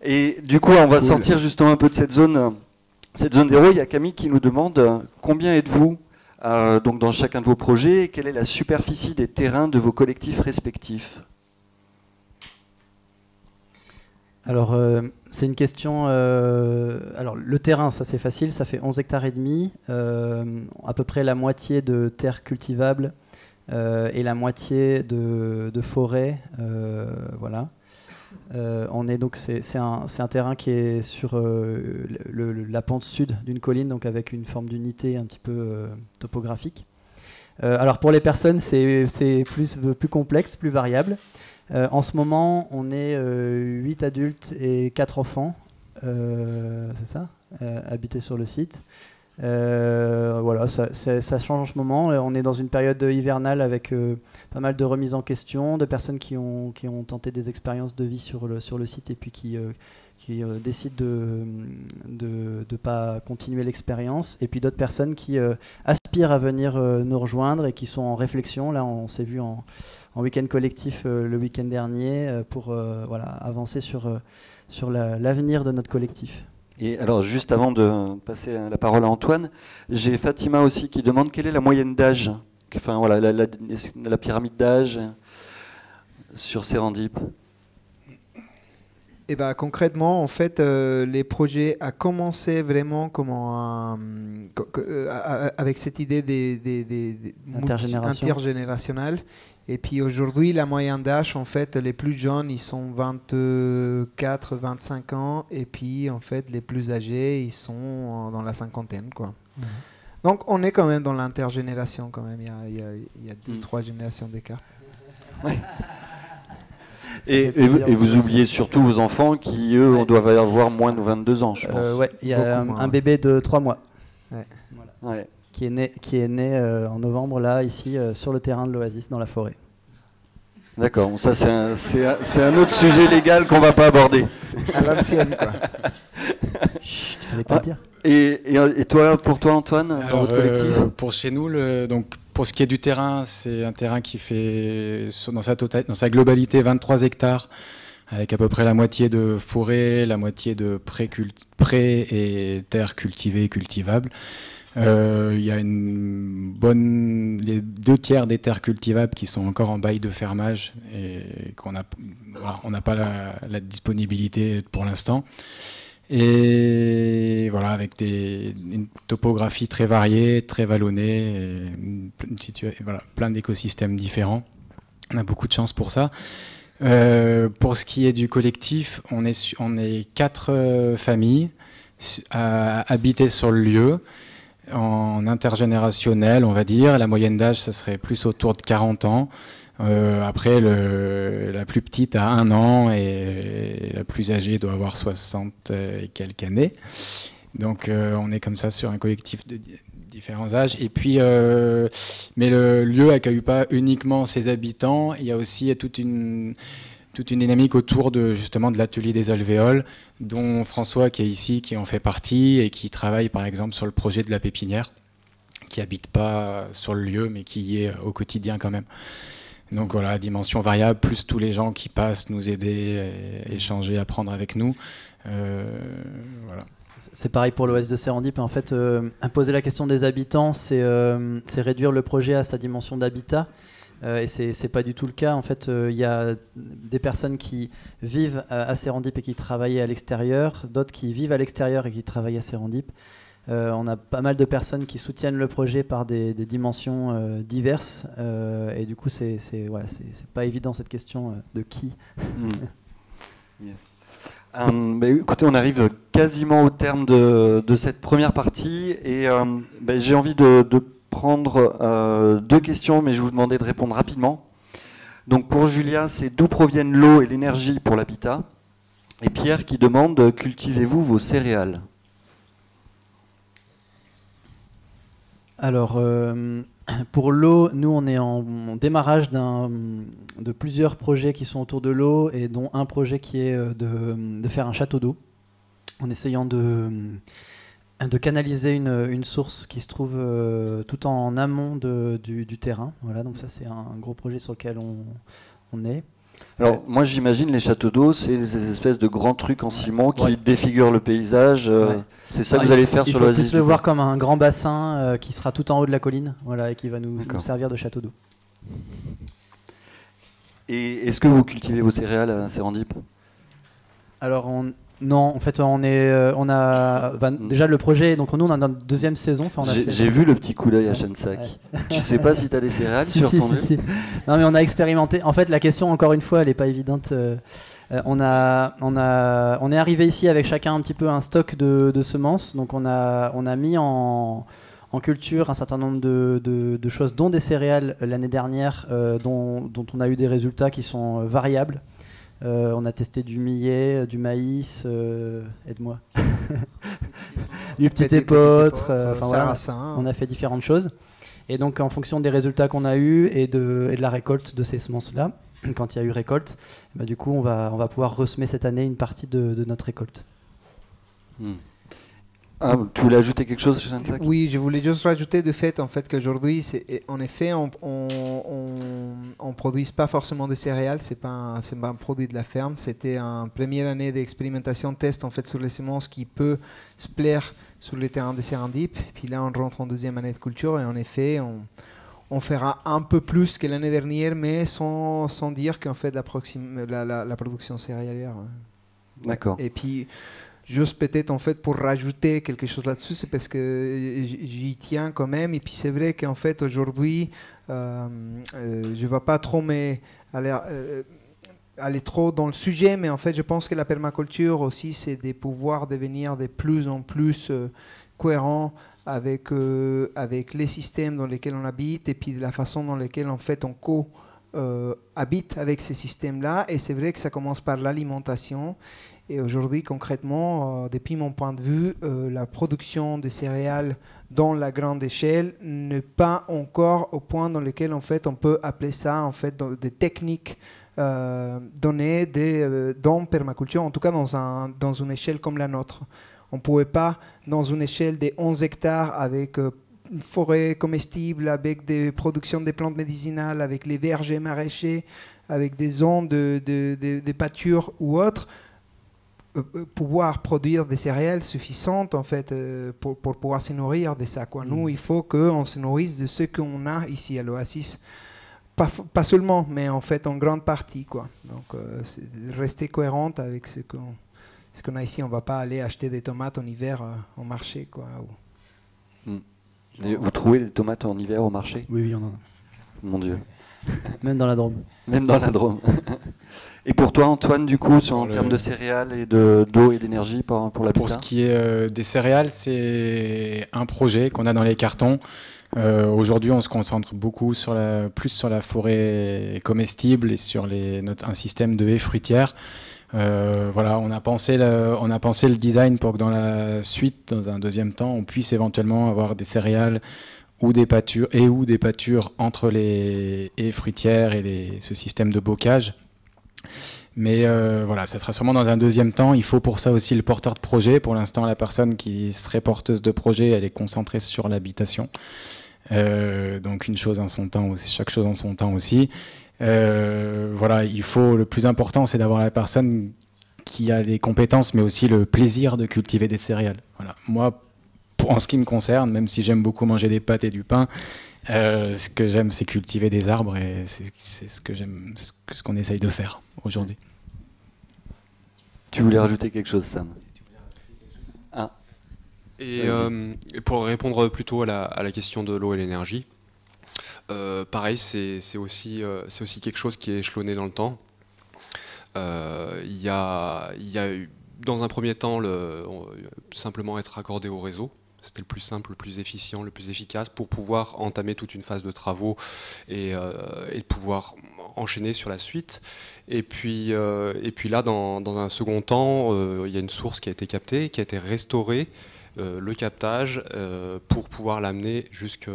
Et du coup, on va sortir justement un peu de cette zone, cette zone zéro. Il y a Camille qui nous demande combien êtes-vous euh, donc dans chacun de vos projets et quelle est la superficie des terrains de vos collectifs respectifs? Alors, euh, c'est une question. Euh, alors, le terrain, ça c'est facile, ça fait 11 hectares et demi, à peu près la moitié de terres cultivables euh, et la moitié de, forêt. Euh, voilà. Euh, on est donc c'est un, terrain qui est sur la pente sud d'une colline, donc avec une forme d'unité un petit peu topographique. alors pour les personnes, c'est plus, plus complexe, plus variable. en ce moment, on est 8 adultes et 4 enfants, c'est ça, habités sur le site. Voilà, ça, change en ce moment. On est dans une période hivernale avec pas mal de remises en question, de personnes qui ont, tenté des expériences de vie sur le, site et puis qui, euh, décident de ne pas continuer l'expérience, et puis d'autres personnes qui euh, aspirent à venir euh, nous rejoindre et qui sont en réflexion. Là, on s'est vu en, en week-end collectif le week-end dernier pour avancer sur l'avenir de notre collectif. Et alors, juste avant de passer la parole à Antoine, j'ai Fatima aussi qui demande quelle est la moyenne d'âge, enfin voilà, la, la pyramide d'âge sur Serendip. Et eh ben, concrètement, en fait, euh, les projets a commencé vraiment comment, euh, avec cette idée des, des, intergénérationnelles. Et puis aujourd'hui, la moyenne d'âge, en fait, les plus jeunes, ils sont 24, 25 ans. Et puis, en fait, les plus âgés, ils sont dans la cinquantaine, quoi. Mhm. Donc, on est quand même dans l'intergénération, quand même. Il y a, il y a, il y a deux, mm. trois générations d'écart. Ouais. Et, vous, oubliez surtout vos enfants qui, eux, on doivent avoir moins de 22 ans, je pense. Euh, ouais, il y a un, bébé de 3 mois. Qui est né, qui est né euh, en novembre, là, ici, euh, sur le terrain de l'Oasis, dans la forêt. D'accord, ça c'est un, un, autre sujet légal qu'on va pas aborder. À l'ancienne, quoi. Chut, fallait pas ah, dire. Et, et, toi, pour toi, Antoine, dans votre collectif Pour chez nous, le, donc pour ce qui est du terrain, c'est un terrain qui fait dans sa, tota-, dans sa globalité 23 hectares, avec à peu près la moitié de forêt, la moitié de pré, pré et terres cultivées et cultivables. Euh, il y a une bonne, les deux tiers des terres cultivables qui sont encore en bail de fermage et qu'on a, on n'a pas la, disponibilité pour l'instant. Et voilà, avec des, une topographie très variée, très vallonnée, voilà, plein d'écosystèmes différents. On a beaucoup de chance pour ça. Euh, pour ce qui est du collectif, on est, on est quatre euh, familles à habiter sur le lieu, en intergénérationnel, on va dire. La moyenne d'âge, ça serait plus autour de 40 ans. Euh, après, la plus petite a un an et la plus âgée doit avoir 60 et quelques années. Donc euh, on est comme ça sur un collectif de différents âges. Et puis, euh, mais le lieu accueille pas uniquement ses habitants. Il y a aussi toute une toute une dynamique autour de justement de l'atelier des alvéoles, dont François qui est ici, qui en fait partie et qui travaille par exemple sur le projet de la pépinière, qui habite pas sur le lieu mais qui y est au quotidien quand même. Donc voilà, dimension variable, plus tous les gens qui passent nous aider, échanger, apprendre avec nous. Euh, c'est pareil pour l'OS de Serendip. En fait, euh, poser la question des habitants, euh, c'est réduire le projet à sa dimension d'habitat. Et c'est pas du tout le cas. En fait, il y a des personnes qui vivent à Serendip et qui travaillent à l'extérieur, d'autres qui vivent à l'extérieur et qui travaillent à Serendip. Euh, on a pas mal de personnes qui soutiennent le projet par des, dimensions euh, diverses. Euh, et du coup, c'est ouais, pas évident cette question de qui. Hmm. écoutez, on arrive quasiment au terme de, cette première partie. Et ben, j'ai envie de, de prendre deux questions, mais je vous demandais de répondre rapidement. Donc pour Julia, c'est d'où proviennent l'eau et l'énergie pour l'habitat? Et Pierre qui demande, cultivez-vous vos céréales? Alors, euh, pour l'eau, nous, on est en, démarrage de plusieurs projets qui sont autour de l'eau, et dont un projet qui est euh, de, faire un château d'eau, en essayant de, de canaliser une, source qui se trouve euh, tout en amont du, terrain. Voilà, donc ça, c'est un, gros projet sur lequel on est. Alors, moi, j'imagine les châteaux d'eau, c'est ces espèces de grands trucs en ciment qui défigurent le paysage. Euh, c'est ça que vous allez faire sur l'Oasis Il faut le voir comme un grand bassin euh, qui sera tout en haut de la colline, voilà, et qui va nous, nous servir de château d'eau. Et est-ce que vous cultivez vos céréales à Serendip Alors, on, non, en fait, on est, euh, on a bah, mm. déjà le projet. Donc nous, on a notre deuxième saison. J'ai vu le petit coup d'œil à Shansak. tu sais pas si tu as des céréales sur ton si, Non, mais on a expérimenté. En fait, la question, encore une fois, elle n'est pas évidente. Euh, euh, on a, on a, on est arrivé ici avec chacun un petit peu un stock de, semences. Donc on a, on a mis en, en culture un certain nombre de, de, choses, dont des céréales l'année dernière, dont, dont, on a eu des résultats qui sont variables. Euh, on a testé du millet, euh, du maïs, euh, aide-moi. du petit épeautre. euh, voilà, sarrasin. on a fait différentes choses. Et donc, en fonction des résultats qu'on a eus et de, et de la récolte de ces semences-là, quand il y a eu récolte, bah, du coup, on va, on va pouvoir ressemer cette année une partie de, de notre récolte. Hmm. Ah, tu voulais ajouter quelque chose, Shansak Oui, je voulais juste rajouter de fait en fait qu'aujourd'hui, en effet, on on produise pas forcément de céréales, c'est pas un- pas un produit de la ferme. C'était une première année d'expérimentation test en fait sur les semences qui peut se plaire sur les terrains de Serendip. Puis là, on rentre en deuxième année de culture et en effet, on on fera un peu plus que l'année dernière, mais sans, sans dire qu'en fait la, la, la, la production céréalière. ouais. D'accord. Et puis, juste peut-être en fait pour rajouter quelque chose là-dessus, c'est parce que j'y tiens quand même. Et puis c'est vrai qu'en fait aujourd'hui, euh, euh, je ne vais pas trop mais aller, euh, aller trop dans le sujet, mais en fait je pense que la permaculture aussi, c'est de pouvoir devenir de plus en plus cohérent avec, avec les systèmes dans lesquels on habite et puis de la façon dans laquelle en fait on co euh, habite avec ces systèmes-là. Et c'est vrai que ça commence par l'alimentation. Et aujourd'hui, concrètement, euh, depuis mon point de vue, euh, la production de céréales dans la grande échelle n'est pas encore au point dans lequel en fait on peut appeler ça en fait des techniques euh, données des, dans permaculture, en tout cas dans, un, dans une échelle comme la nôtre. On ne pouvait pas, dans une échelle de 11 hectares avec une forêt comestible, avec des productions de plantes médicinales, avec les vergers maraîchers, avec des zones de, de, de- de pâture ou autres, pouvoir produire des céréales suffisantes en fait euh, pour, pour pouvoir se nourrir de ça. Quoi. Nous, il faut qu'on se nourrisse de ce qu'on a ici à l'Oasis. Pas, pas seulement, mais en fait en grande partie. Quoi. Donc, euh, rester cohérente avec ce qu'on ce qu'on a ici. On va pas aller acheter des tomates en hiver euh, au marché. Quoi, ou- Et Vous trouvez des tomates en hiver au marché? Oui, oui, on en a. Mon Dieu. Même dans la Drôme. Même dans la Drôme. et pour toi, Antoine, du coup, sur, en le- termes de céréales et de- d'eau et d'énergie pour, pour l'habitat Pour ce qui est euh, des céréales, c'est un projet qu'on a dans les cartons. Euh, Aujourd'hui, on se concentre beaucoup sur la, plus sur la forêt comestible et sur les, notre, un système de haies fruitières. Euh, voilà, on a, pensé le, on a pensé le design pour que dans la suite, dans un deuxième temps, on puisse éventuellement avoir des céréales ou des pâtures et ou des pâtures entre les haies fruitières et les, ce système de bocage. Mais euh, voilà, ça sera sûrement dans un deuxième temps. Il faut pour ça aussi le porteur de projet. Pour l'instant, la personne qui serait porteuse de projet, elle est concentrée sur l'habitation. Euh, donc une chose en son temps aussi, chaque chose en son temps aussi. Euh, voilà, il faut. Le plus important, c'est d'avoir la personne qui a les compétences, mais aussi le plaisir de cultiver des céréales. Voilà. Moi, en ce qui me concerne, même si j'aime beaucoup manger des pâtes et du pain, euh, ce que j'aime, c'est cultiver des arbres et c'est ce que j'aime, ce qu'on essaye de faire aujourd'hui. Tu voulais rajouter quelque chose, Sam? Ah, Et, euh, et pour répondre plutôt à la, à la question de l'eau et l'énergie, euh, pareil, c'est aussi, euh, quelque chose qui est échelonné dans le temps. Euh, Il y, a, il y a eu, dans un premier temps, le, simplement être accordé au réseau. C'était le plus simple, le plus efficient, le plus efficace pour pouvoir entamer toute une phase de travaux et, euh, pouvoir enchaîner sur la suite. Et puis, euh, là, dans, un second temps, euh, il y a une source qui a été captée, qui a été restaurée, le captage, pour pouvoir l'amener jusque,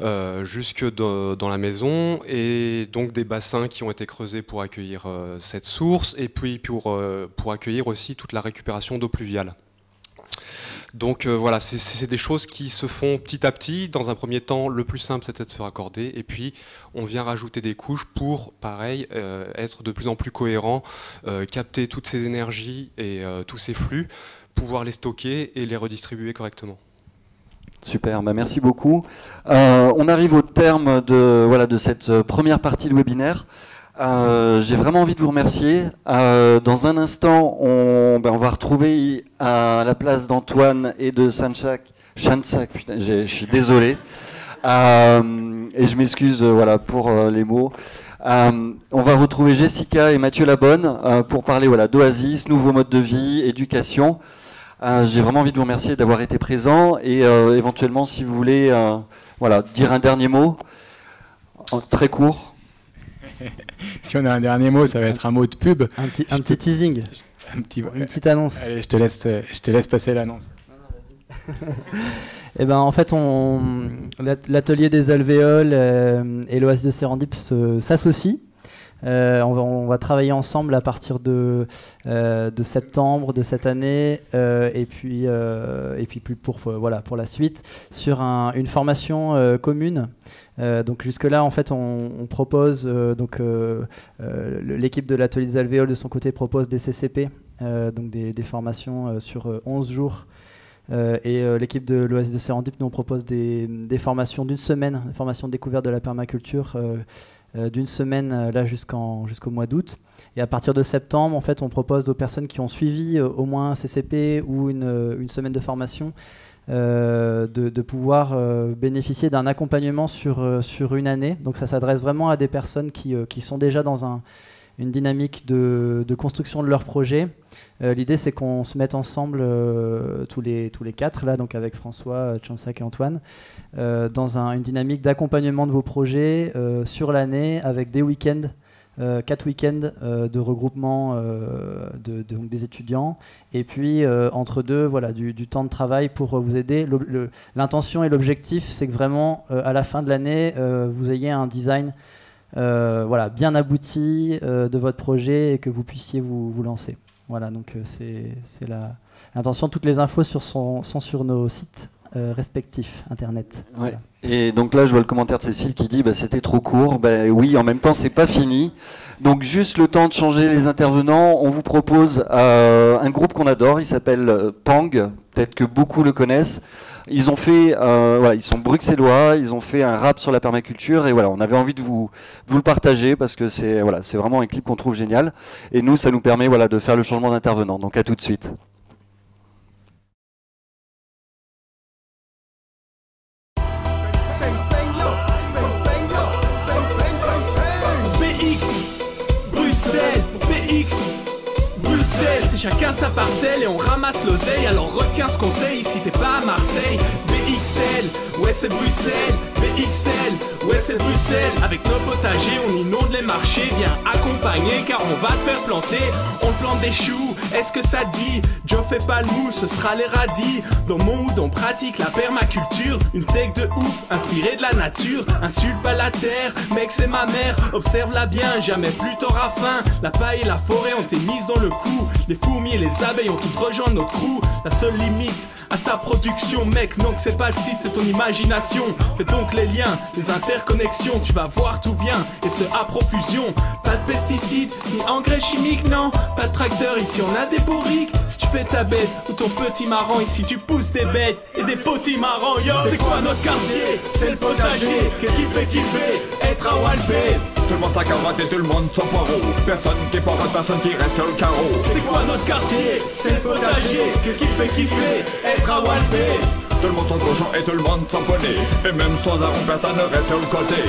dans, la maison. Et donc des bassins qui ont été creusés pour accueillir cette source, et puis pour accueillir aussi toute la récupération d'eau pluviale. Donc euh, voilà, c'est- des choses qui se font petit à petit. Dans un premier temps, le plus simple, c'était de se raccorder. Et puis, on vient rajouter des couches pour, pareil, euh, être de plus en plus cohérent, euh, capter toutes ces énergies et tous ces flux, pouvoir les stocker et les redistribuer correctement. Super, bah merci beaucoup. On arrive au terme de, de cette première partie de webinaire. Euh, J'ai vraiment envie de vous remercier. Euh, dans un instant, on, ben, va retrouver à la place d'Antoine et de Sanchak. Putain, je suis désolé. Euh, et je m'excuse voilà, pour les mots. On va retrouver Jessica et Mathieu Labonne pour parler voilà, d'Oasis, nouveaux modes de vie, éducation. J'ai vraiment envie de vous remercier d'avoir été présent et éventuellement, si vous voulez, voilà, dire un dernier mot, très court. Si on a un dernier mot, ça va être un mot de pub. Un petit, un petit teasing, Un petit... une petite annonce. Allez, je te laisse, je te laisse passer l'annonce. Eh ben, en fait, l'atelier des alvéoles et l'oasis de Sérendip s'associent. Euh, on, va, travailler ensemble à partir de, euh, de septembre de cette année euh, et puis, et puis plus pour, voilà, pour la suite sur une formation commune. Donc jusque-là, en fait, on, propose, donc l'équipe de l'atelier des alvéoles de son côté propose des CCP, donc des, formations sur 11 jours. et l'équipe de l'OAS de Serendip nous propose des, formations d'une semaine, des formations de découverte de la permaculture euh, d'une semaine euh, là jusqu'en jusqu'au mois d'août. Et à partir de septembre, en fait, on propose aux personnes qui ont suivi euh, au moins un CCP ou une, une semaine de formation de, de, pouvoir bénéficier d'un accompagnement sur, sur une année. Donc ça s'adresse vraiment à des personnes qui, sont déjà dans un, une dynamique de, construction de leur projet. L'idée, c'est qu'on se mette ensemble tous, les, quatre, là, donc avec François, Chansak et Antoine, euh, dans une dynamique d'accompagnement de vos projets euh, sur l'année avec des week-ends, euh, quatre week-ends de regroupement de, des étudiants et puis entre deux, voilà, du, temps de travail pour vous aider. L'intention et l'objectif, c'est que vraiment à la fin de l'année, vous ayez un design voilà, bien abouti de votre projet et que vous puissiez vous, lancer. Voilà, donc c'est l'intention. Toutes les infos sur sont sur nos sites euh, respectifs Internet. Et donc là, je vois le commentaire de Cécile qui dit bah, c'était trop court. Bah, oui, en même temps, c'est pas fini. Donc juste le temps de changer les intervenants, on vous propose euh, un groupe qu'on adore. Il s'appelle euh, Pang. Peut-être que beaucoup le connaissent. Ils ont fait, voilà, ils sont bruxellois. Ils ont fait un rap sur la permaculture et voilà, on avait envie de vous, vous le partager parce que c'est voilà, c'est vraiment un clip qu'on trouve génial. Et nous, ça nous permet voilà de faire le changement d'intervenant. Donc à tout de suite. Chacun sa parcelle et on ramasse l'oseille. Alors retiens ce conseil si t'es pas à Marseille. BXL, ouais c'est Bruxelles. BXL, ouais c'est Bruxelles. Avec nos potagers, on inonde les marchés. Viens accompagner car on va te faire planter. On plante des choux, est-ce que ça dit? Joe fait pas le mou, ce sera les radis. Dans mon hood, on pratique la permaculture. Une tech de ouf, inspirée de la nature. Insulte pas la terre, mec c'est ma mère. Observe-la bien, jamais plus t'auras faim. La paille et la forêt ont été mises dans le coup. Les fourmis et les abeilles ont tout rejoint notre crew. La seule limite à ta production, mec, non que c'est pas le site, c'est ton imagination. Fais donc les liens, les interconnexions, tu vas voir tout vient et ce à profusion. Pas de pesticides, ni engrais chimiques, non. Pas de tracteur, ici on a des bourriques. Si tu fais ta bête ou ton petit marrant, ici tu pousses des bêtes et des petits marrants, yo. C'est quoi notre quartier? C'est le potager. Qu'est-ce qui fait kiffer Être à Walpé tout le monde sa carotte et tout le monde son poireau Personne qui porte, personne qui reste sur le carreau C'est quoi notre quartier? C'est le potager Qu'est-ce qui fait kiffer Être à Walpé Tout le monde son cochon et tout le monde son poney Et même sans arôme personne ne reste sur le côté.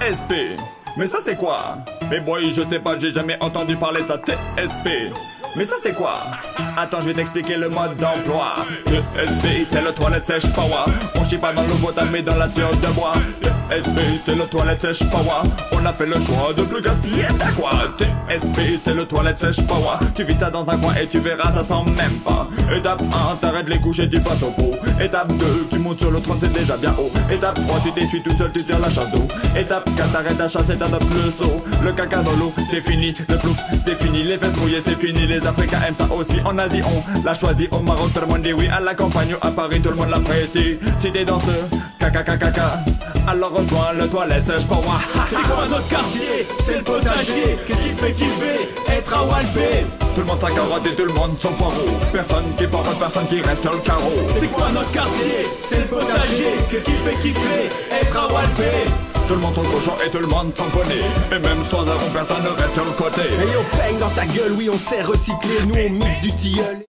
TSP Mais ça c'est quoi? Mais boy je sais pas j'ai jamais entendu parler de ça. TSP mais ça c'est quoi? Attends, je vais t'expliquer le mode d'emploi. Le SBI, c'est le toilette sèche power. On chie pas dans l'eau potable, mais dans la sueur de bois. Le SBI, c'est le toilette sèche power. On a fait le choix de plus gaspiller ta quoi. TSB, c'est le toilette sèche power. Tu vis ça dans un coin et tu verras, ça sent même pas. Étape 1, t'arrêtes les couches et tu passes au pot. Étape 2, tu montes sur le trône, c'est déjà bien haut. Étape 3, tu t'essuies tout seul, tu tires la chasse d'eau. Étape 4, t'arrêtes la chasse et t'adoptes le saut. Le caca dans l'eau, c'est fini. Le plouf, c'est fini. Les fesses mouillées, c'est fini. Les Africains aiment ça aussi. En Asie, on l'a choisi. Au Maroc, tout le monde dit oui. À la campagne, à Paris, tout le monde l'apprécie. Si t'es dans ce caca caca caca, alors rejoins le toilette pour moi. C'est quoi notre quartier? C'est le potager. Qu'est-ce qui fait kiffer? Être à Walpé tout le monde sa carotte et tout le monde son poireau Personne qui porte, personne qui reste sur le carreau C'est quoi notre quartier? C'est le potager Qu'est-ce qui fait kiffer? Être à Walpé tout le monde son cochon et tout le monde poney Et même sans arôme personne ne reste sur le côté. Et on peigne dans ta gueule, oui on sait recycler. Nous on mixe du tilleul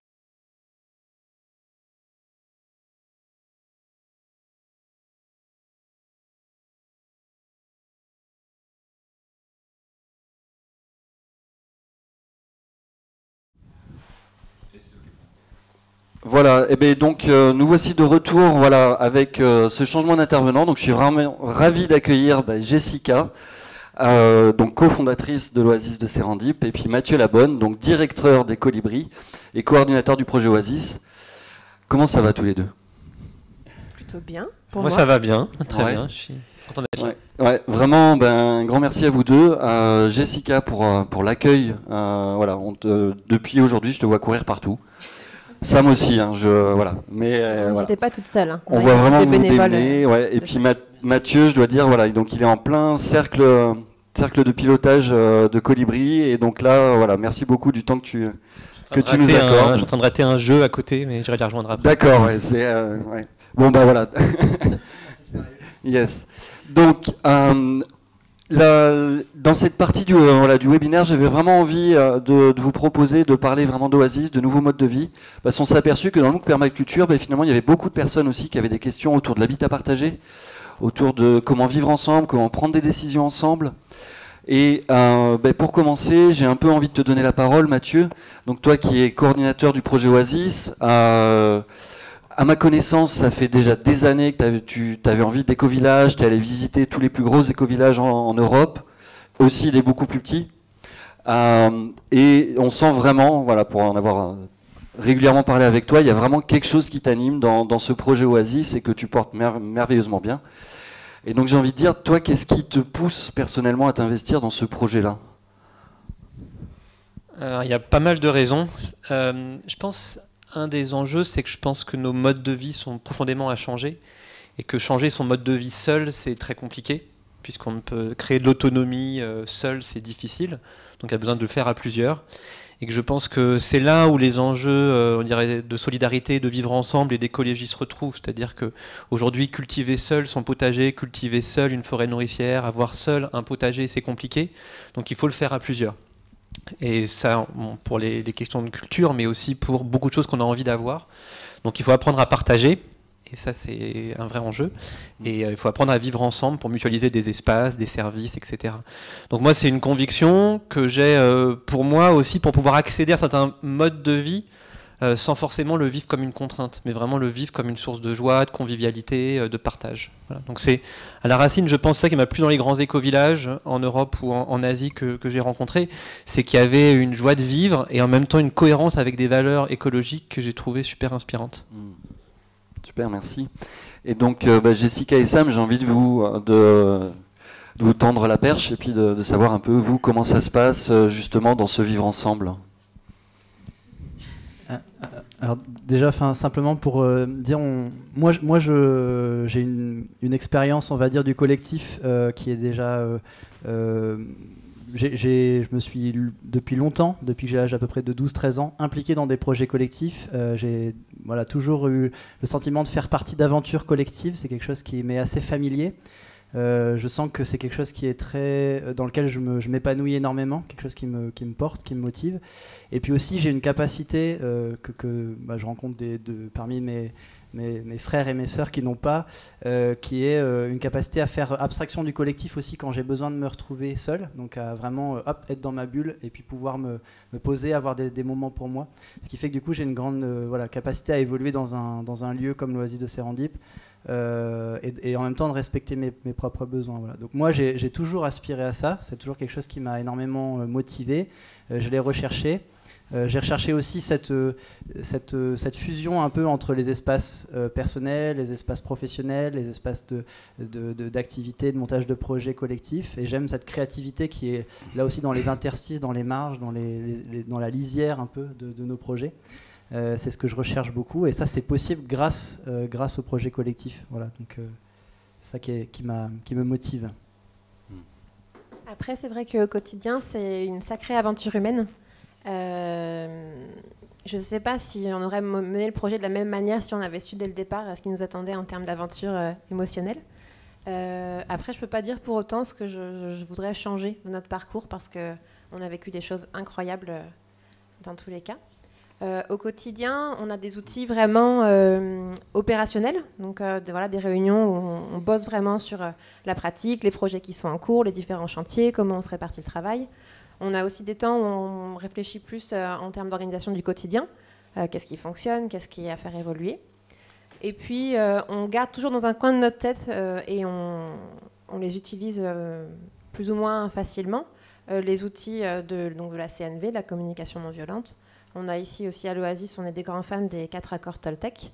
Voilà, et eh bien donc euh, nous voici de retour voilà, avec euh, ce changement d'intervenant. Donc je suis vraiment ravi d'accueillir bah, Jessica euh, donc cofondatrice de l'Oasis de Serendip, et puis Mathieu Labonne, donc directeur des Colibris et coordinateur du projet Oasis. Comment ça va tous les deux? Plutôt bien. Pour moi, moi, ça va bien, très Ouais. bien. Je suis content d'être là. Ouais, ouais, vraiment, ben, un grand merci à vous deux. Euh, Jessica pour, pour l'accueil. Euh, voilà, on te- depuis aujourd'hui, je te vois courir partout. Sam aussi, hein, je, voilà. Mais euh, voilà. pas toute seule. hein. On voit vraiment des vous bénévoles, démener, euh, ouais. Et puis Mathieu, je dois dire, voilà, donc il est en plein cercle, euh, cercle de pilotage euh, de Colibri. Et donc là, voilà, merci beaucoup du temps que tu, que tu nous accordes. Je suis en train de rater un jeu à côté, mais j'irai les rejoindre après. D'accord, ouais, c'est euh, ouais. bon bah voilà. yes. Donc euh, dans cette partie du, euh, du webinaire, j'avais vraiment envie euh, de, vous proposer de parler vraiment d'Oasis, de nouveaux modes de vie, parce qu'on s'est aperçu que dans le MOOC Permaculture, ben, finalement, il y avait beaucoup de personnes aussi qui avaient des questions autour de l'habitat partagé, autour de comment vivre ensemble, comment prendre des décisions ensemble. Et euh, ben, pour commencer, j'ai un peu envie de te donner la parole, Mathieu. Donc toi qui es coordinateur du projet Oasis, à ma connaissance, ça fait déjà des années que tu avais envie d'éco-villages, tu allé visiter tous les plus gros éco-villages en, Europe, aussi les beaucoup plus petits. Euh, et on sent vraiment, voilà, pour en avoir euh, régulièrement parlé avec toi, il y a vraiment quelque chose qui t'anime dans, ce projet Oasis et que tu portes mer- merveilleusement bien. Et donc j'ai envie de dire, toi, qu'est-ce qui te pousse personnellement à t'investir dans ce projet-là? Il y a pas mal de raisons. Euh, je pense un des enjeux, c'est que je pense que nos modes de vie sont profondément à changer et que changer son mode de vie seul, c'est très compliqué puisqu'on ne peut créer de l'autonomie euh, seul, c'est difficile. Donc il y a besoin de le faire à plusieurs. Et que je pense que c'est là où les enjeux, euh, on dirait, de solidarité, de vivre ensemble et d'écologie se retrouvent. C'est-à-dire que aujourd'hui, cultiver seul son potager, cultiver seul une forêt nourricière, avoir seul un potager, c'est compliqué. Donc il faut le faire à plusieurs. Et ça, bon, pour les, les questions de culture, mais aussi pour beaucoup de choses qu'on a envie d'avoir. Donc il faut apprendre à partager. Et ça, c'est un vrai enjeu. Et euh, il faut apprendre à vivre ensemble pour mutualiser des espaces, des services, etc. Donc moi, c'est une conviction que j'ai euh, pour moi aussi pour pouvoir accéder à certains modes de vie euh, sans forcément le vivre comme une contrainte, mais vraiment le vivre comme une source de joie, de convivialité, euh, de partage. Donc c'est à la racine, je pense, ça qui m'a plu dans les grands éco-villages en Europe ou en, Asie que, j'ai rencontrés, c'est qu'il y avait une joie de vivre et en même temps une cohérence avec des valeurs écologiques que j'ai trouvées super inspirantes. Hmm. Super, merci. Et donc, euh, bah, Jessica et Sam, j'ai envie de vous, de, vous tendre la perche et puis de, de savoir un peu, vous, comment ça se passe justement dans ce vivre ensemble? Alors déjà, simplement pour euh, dire, moi, j'ai une, expérience, on va dire, du collectif euh, qui est déjà... euh, j'ai- je me suis depuis longtemps, depuis que j'ai l'âge à peu près de 12-13 ans, impliqué dans des projets collectifs. J'ai voilà, toujours eu le sentiment de faire partie d'aventures collectives. C'est quelque chose qui m'est assez familier. Euh, je sens que c'est quelque chose qui est très, euh, dans lequel je m'épanouis énormément, quelque chose qui me, porte, qui me motive. Et puis aussi, j'ai une capacité euh, que, bah, je rencontre parmi mes, frères et mes sœurs qui n'ont pas, qui est une capacité à faire abstraction du collectif aussi quand j'ai besoin de me retrouver seul, donc à vraiment être dans ma bulle et puis pouvoir me, poser, avoir des, moments pour moi. Ce qui fait que du coup, j'ai une grande capacité à évoluer dans un, dans un lieu comme l'Oasis de Serendip. Euh, et, en même temps de respecter mes, propres besoins. Voilà. Donc moi j'ai toujours aspiré à ça, c'est toujours quelque chose qui m'a énormément euh, motivé, Euh, je l'ai recherché. J'ai recherché aussi cette, cette, fusion un peu entre les espaces personnels, les espaces professionnels, les espaces de, de, de- d'activité, de montage de projets collectifs. Et j'aime cette créativité qui est là aussi dans les interstices, dans les marges, dans, les, dans la lisière un peu de nos projets. Euh, c'est ce que je recherche beaucoup. Et ça, c'est possible grâce, euh, grâce au projet collectif. Voilà, donc euh, ça qui, me motive. Après, c'est vrai qu'au quotidien, c'est une sacrée aventure humaine. Je ne sais pas si on aurait mené le projet de la même manière si on avait su dès le départ ce qui nous attendait en termes d'aventure émotionnelle. Après, je ne peux pas dire pour autant ce que je, je- voudrais changer de notre parcours parce qu'on a vécu des choses incroyables dans tous les cas. Euh, au quotidien, on a des outils vraiment euh, opérationnels, donc euh, voilà, des réunions où on, bosse vraiment sur la pratique, les projets qui sont en cours, les différents chantiers, comment on se répartit le travail. On a aussi des temps où on réfléchit plus en termes d'organisation du quotidien, qu'est-ce qui fonctionne, qu'est-ce qui est à faire évoluer. Et puis, on garde toujours dans un coin de notre tête et on, on les utilise plus ou moins facilement les outils de, donc de la CNV, la communication non violente. On a ici aussi à l'Oasis, on est des grands fans des quatre accords Toltec,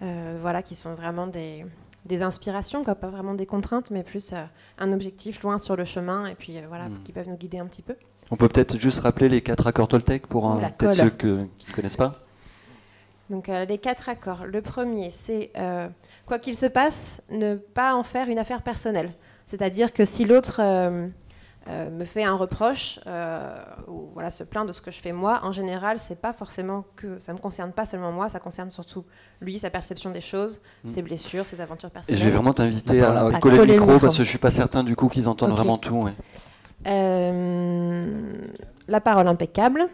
voilà, qui sont vraiment des, des inspirations, quoi, pas vraiment des contraintes, mais plus euh, un objectif loin sur le chemin, et puis euh, voilà, hmm. qui peuvent nous guider un petit peu. On peut peut-être juste rappeler les quatre accords Toltec pour un, ceux qui ne connaissent pas. Donc euh, les quatre accords. Le premier, c'est quoi qu'il se passe, ne pas en faire une affaire personnelle. C'est-à-dire que si l'autre euh, me fait un reproche euh, ou voilà se plaint de ce que je fais moi, en général, c'est pas forcément que ça me concerne pas seulement moi, ça concerne surtout lui, sa perception des choses, mm. ses blessures, ses aventures personnelles. Et je vais vraiment t'inviter à, coller, le micro, parce que je suis pas certain du coup qu'ils entendent vraiment tout. Euh, la parole impeccable.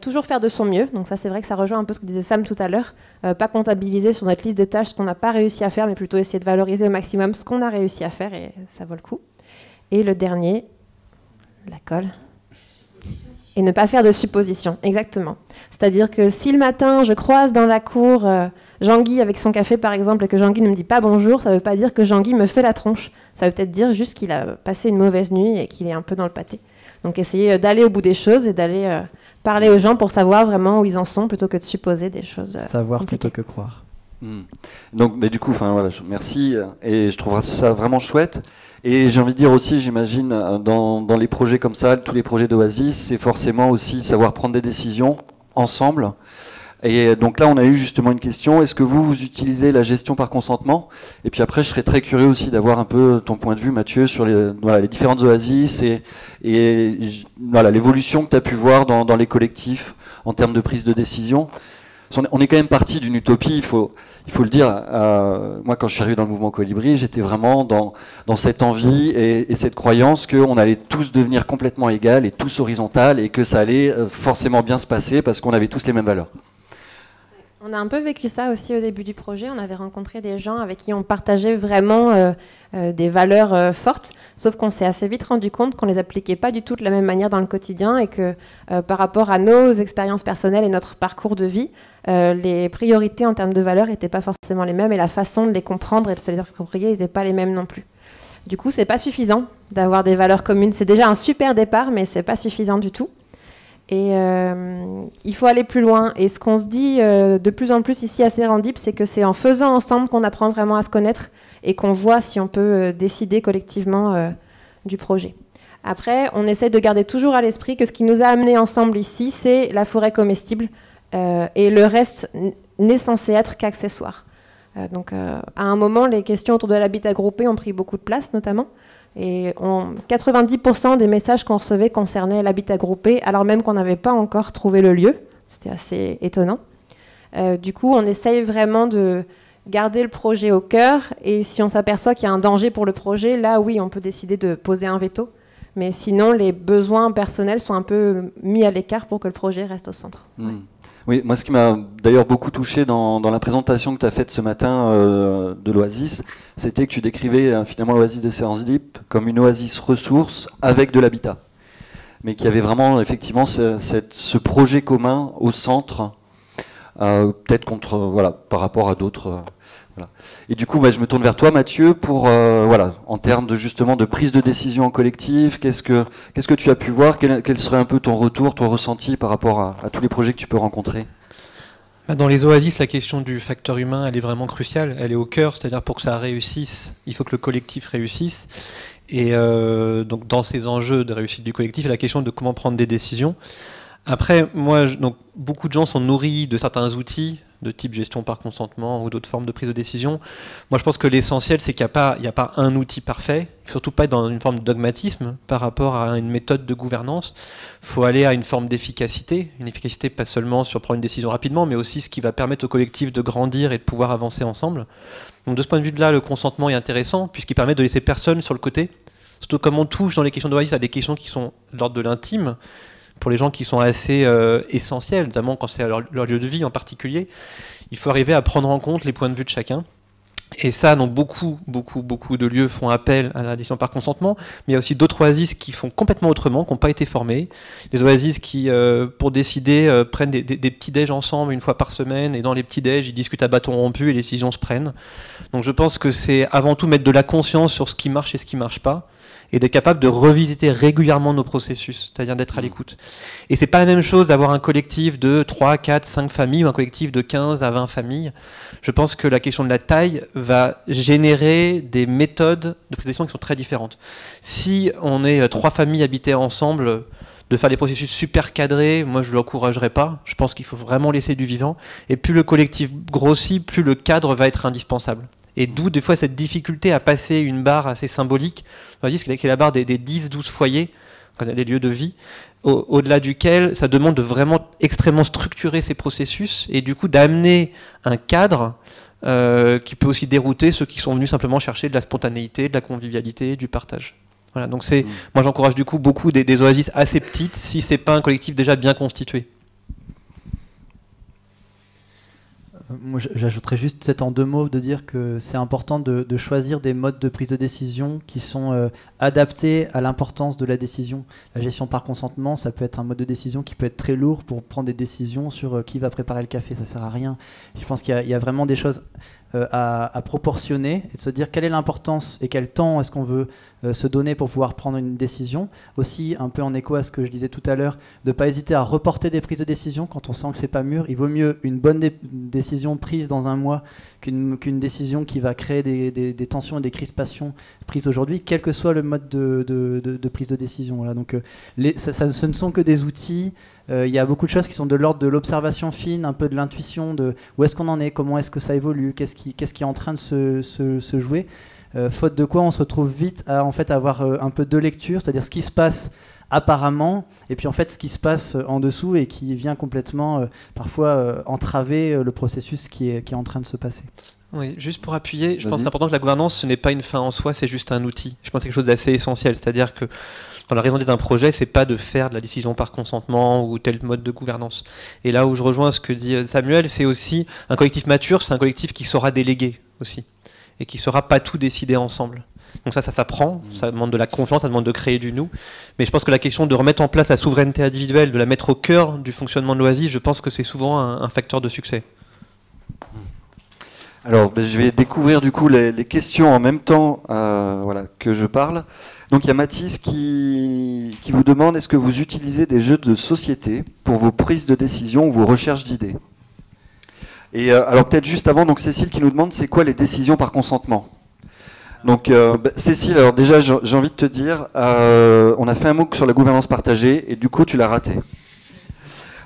toujours faire de son mieux. Donc ça, c'est vrai que ça rejoint un peu ce que disait Sam tout à l'heure. pas comptabiliser sur notre liste de tâches ce qu'on n'a pas réussi à faire, mais plutôt essayer de valoriser au maximum ce qu'on a réussi à faire et ça vaut le coup. Et le dernier, la colle. Et ne pas faire de suppositions, exactement. C'est-à-dire que si le matin je croise dans la cour euh, Jean-Guy avec son café par exemple et que Jean-Guy ne me dit pas bonjour, ça ne veut pas dire que Jean-Guy me fait la tronche. Ça veut peut-être dire juste qu'il a passé une mauvaise nuit et qu'il est un peu dans le pâté. Donc essayer euh, d'aller au bout des choses et d'aller euh, parler aux gens pour savoir vraiment où ils en sont plutôt que de supposer des choses. savoir plutôt que croire. Hmm. Donc, mais du coup, enfin voilà, merci et je trouverais ça vraiment chouette. Et j'ai envie de dire aussi, j'imagine, euh, dans, dans, les projets comme ça, tous les projets d'Oasis, c'est forcément aussi savoir prendre des décisions ensemble. Et donc là, on a eu justement une question. Est-ce que vous, vous utilisez la gestion par consentement? Et puis après, je serais très curieux aussi d'avoir un peu ton point de vue, Mathieu, sur les, les différentes oasis et, et voilà l'évolution que tu as pu voir dans, dans les collectifs en termes de prise de décision on est quand même parti d'une utopie, il faut, il faut le dire. Euh, moi, quand je suis arrivé dans le mouvement Colibri, j'étais vraiment dans, cette envie et, cette croyance qu'on allait tous devenir complètement égal et tous horizontal et que ça allait euh, forcément bien se passer parce qu'on avait tous les mêmes valeurs. On a un peu vécu ça aussi au début du projet. On avait rencontré des gens avec qui on partageait vraiment euh, des valeurs fortes, sauf qu'on s'est assez vite rendu compte qu'on les appliquait pas du tout de la même manière dans le quotidien et que par rapport à nos expériences personnelles et notre parcours de vie, euh, les priorités en termes de valeurs n'étaient pas forcément les mêmes et la façon de les comprendre et de se les approprier n'était pas les mêmes non plus. Du coup, c'est pas suffisant d'avoir des valeurs communes. C'est déjà un super départ, mais c'est pas suffisant du tout. Et euh, il faut aller plus loin. Et ce qu'on se dit euh, de plus en plus ici à Serendip, c'est que c'est en faisant ensemble qu'on apprend vraiment à se connaître et qu'on voit si on peut décider collectivement du projet. Après, on essaie de garder toujours à l'esprit que ce qui nous a amenés ensemble ici, c'est la forêt comestible. Euh, et le reste n'est censé être qu'accessoire. Euh, donc, euh, à un moment, les questions autour de l'habitat groupé ont pris beaucoup de place, notamment. Et 90% des messages qu'on recevait concernaient l'habitat groupé, alors même qu'on n'avait pas encore trouvé le lieu. C'était assez étonnant. du coup, on essaye vraiment de garder le projet au cœur. Et si on s'aperçoit qu'il y a un danger pour le projet, là, oui, on peut décider de poser un veto. Mais sinon, les besoins personnels sont un peu mis à l'écart pour que le projet reste au centre. Hmm. Oui, moi ce qui m'a d'ailleurs beaucoup touché dans, la présentation que tu as faite ce matin euh, de l'Oasis, c'était que tu décrivais euh, finalement l'Oasis de Séance Deep comme une oasis ressource avec de l'habitat. Mais qu'il y avait vraiment effectivement ce, projet commun au centre, euh, peut-être contre voilà, par rapport à d'autres et du coup, bah, je me tourne vers toi, Mathieu, pour euh, voilà, en termes de justement de prise de décision en collectif, qu'est-ce que qu'est-ce que tu as pu voir? Quel, serait un peu ton retour, ton ressenti par rapport à, tous les projets que tu peux rencontrer? Bah, dans les oasis, la question du facteur humain, elle est vraiment cruciale. Elle est au cœur, c'est-à-dire pour que ça réussisse, il faut que le collectif réussisse. Et euh, donc dans ces enjeux de réussite du collectif, la question de comment prendre des décisions. Après, moi, donc, beaucoup de gens sont nourris de certains outils de type gestion par consentement ou d'autres formes de prise de décision. Moi, je pense que l'essentiel, c'est qu'il n'y a, pas, un outil parfait. Surtout pas être dans une forme de dogmatisme par rapport à une méthode de gouvernance. Il faut aller à une forme d'efficacité. Une efficacité pas seulement sur prendre une décision rapidement, mais aussi ce qui va permettre au collectif de grandir et de pouvoir avancer ensemble. Donc, de ce point de vue-là, le consentement est intéressant puisqu'il permet de laisser personne sur le côté. Surtout comme on touche dans les questions de à des questions qui sont l'ordre de l'intime pour les gens qui sont assez euh, essentiels, notamment quand c'est leur, lieu de vie en particulier. Il faut arriver à prendre en compte les points de vue de chacun. Et ça, donc beaucoup, beaucoup, beaucoup de lieux font appel à la décision par consentement, mais il y a aussi d'autres oasis qui font complètement autrement, qui n'ont pas été formés. Les oasis qui, euh, pour décider, euh, prennent des, petits déj ensemble une fois par semaine, et dans les petits déj, ils discutent à bâton rompu et les décisions se prennent. Donc je pense que c'est avant tout mettre de la conscience sur ce qui marche et ce qui ne marche pas, et d'être capable de revisiter régulièrement nos processus, c'est-à-dire d'être à Mmh. l'écoute. Et c'est pas la même chose d'avoir un collectif de 3, 4, 5 familles ou un collectif de 15 à 20 familles. Je pense que la question de la taille va générer des méthodes de prise de décision qui sont très différentes. Si on est euh, trois familles habitées ensemble, de faire des processus super cadrés, moi je ne l'encouragerais pas. Je pense qu'il faut vraiment laisser du vivant. Et plus le collectif grossit, plus le cadre va être indispensable. Et d'où des fois cette difficulté à passer une barre assez symbolique, dire, qui est la barre des, des 10-12 foyers, des lieux de vie, au- au-delà duquel ça demande de vraiment extrêmement structurer ces processus et du coup d'amener un cadre euh, qui peut aussi dérouter ceux qui sont venus simplement chercher de la spontanéité, de la convivialité, du partage. Voilà, donc c'est, Mm. moi j'encourage du coup beaucoup des, des oasis assez petites si c'est pas un collectif déjà bien constitué. Euh, J'ajouterais juste peut-être en deux mots de dire que c'est important de, choisir des modes de prise de décision qui sont euh, adaptés à l'importance de la décision. La gestion par consentement, ça peut être un mode de décision qui peut être très lourd pour prendre des décisions sur euh, qui va préparer le café, ça sert à rien. Je pense qu'il y, a- vraiment des choses euh, à, à proportionner et de se dire quelle est l'importance et quel temps est-ce qu'on veut se donner pour pouvoir prendre une décision. Aussi, un peu en écho à ce que je disais tout à l'heure, de ne pas hésiter à reporter des prises de décision quand on sent que c'est pas mûr. Il vaut mieux une bonne dé- décision prise dans un mois qu'une décision qui va créer des, tensions et des crispations prises aujourd'hui, quel que soit le mode de, prise de décision. Donc, euh, ça- ce ne sont que des outils. Euh, Il y a beaucoup de choses qui sont de l'ordre de l'observation fine, un peu de l'intuition, de où est-ce qu'on en est, comment est-ce que ça évolue, qu'est-ce qui, est en train de se jouer. Euh, faute de quoi, on se retrouve vite à en fait avoir euh, un peu deux lectures, c'est-à-dire ce qui se passe apparemment, et puis en fait ce qui se passe euh, en dessous et qui vient complètement euh, parfois euh, entraver le processus qui est, qui est en train de se passer. Oui, juste pour appuyer, je pense que c'est important que la gouvernance, ce n'est pas une fin en soi, c'est juste un outil. Je pense que c'est quelque chose d'assez essentiel. C'est-à-dire que dans la raison d'être d'un projet, c'est pas de faire de la décision par consentement ou tel mode de gouvernance. Et là où je rejoins ce que dit Samuel, c'est aussi un collectif mature, c'est un collectif qui saura déléguer aussi et qui saura pas tout décider ensemble. Donc ça, ça s'apprend, ça demande de la confiance, ça demande de créer du nous. Mais je pense que la question de remettre en place la souveraineté individuelle, de la mettre au cœur du fonctionnement de l'OASI, je pense que c'est souvent un, un facteur de succès. Alors, ben, je vais découvrir du coup les, les questions en même temps euh, voilà, que je parle. Donc, il y a Mathis qui, qui vous demande est-ce que vous utilisez des jeux de société pour vos prises de décision ou vos recherches d'idées? Et euh, alors, peut-être juste avant, donc Cécile qui nous demande c'est quoi les décisions par consentement? Donc euh, ben, Cécile, alors déjà j'ai envie de te dire, euh, on a fait un MOOC sur la gouvernance partagée et du coup tu l'as raté.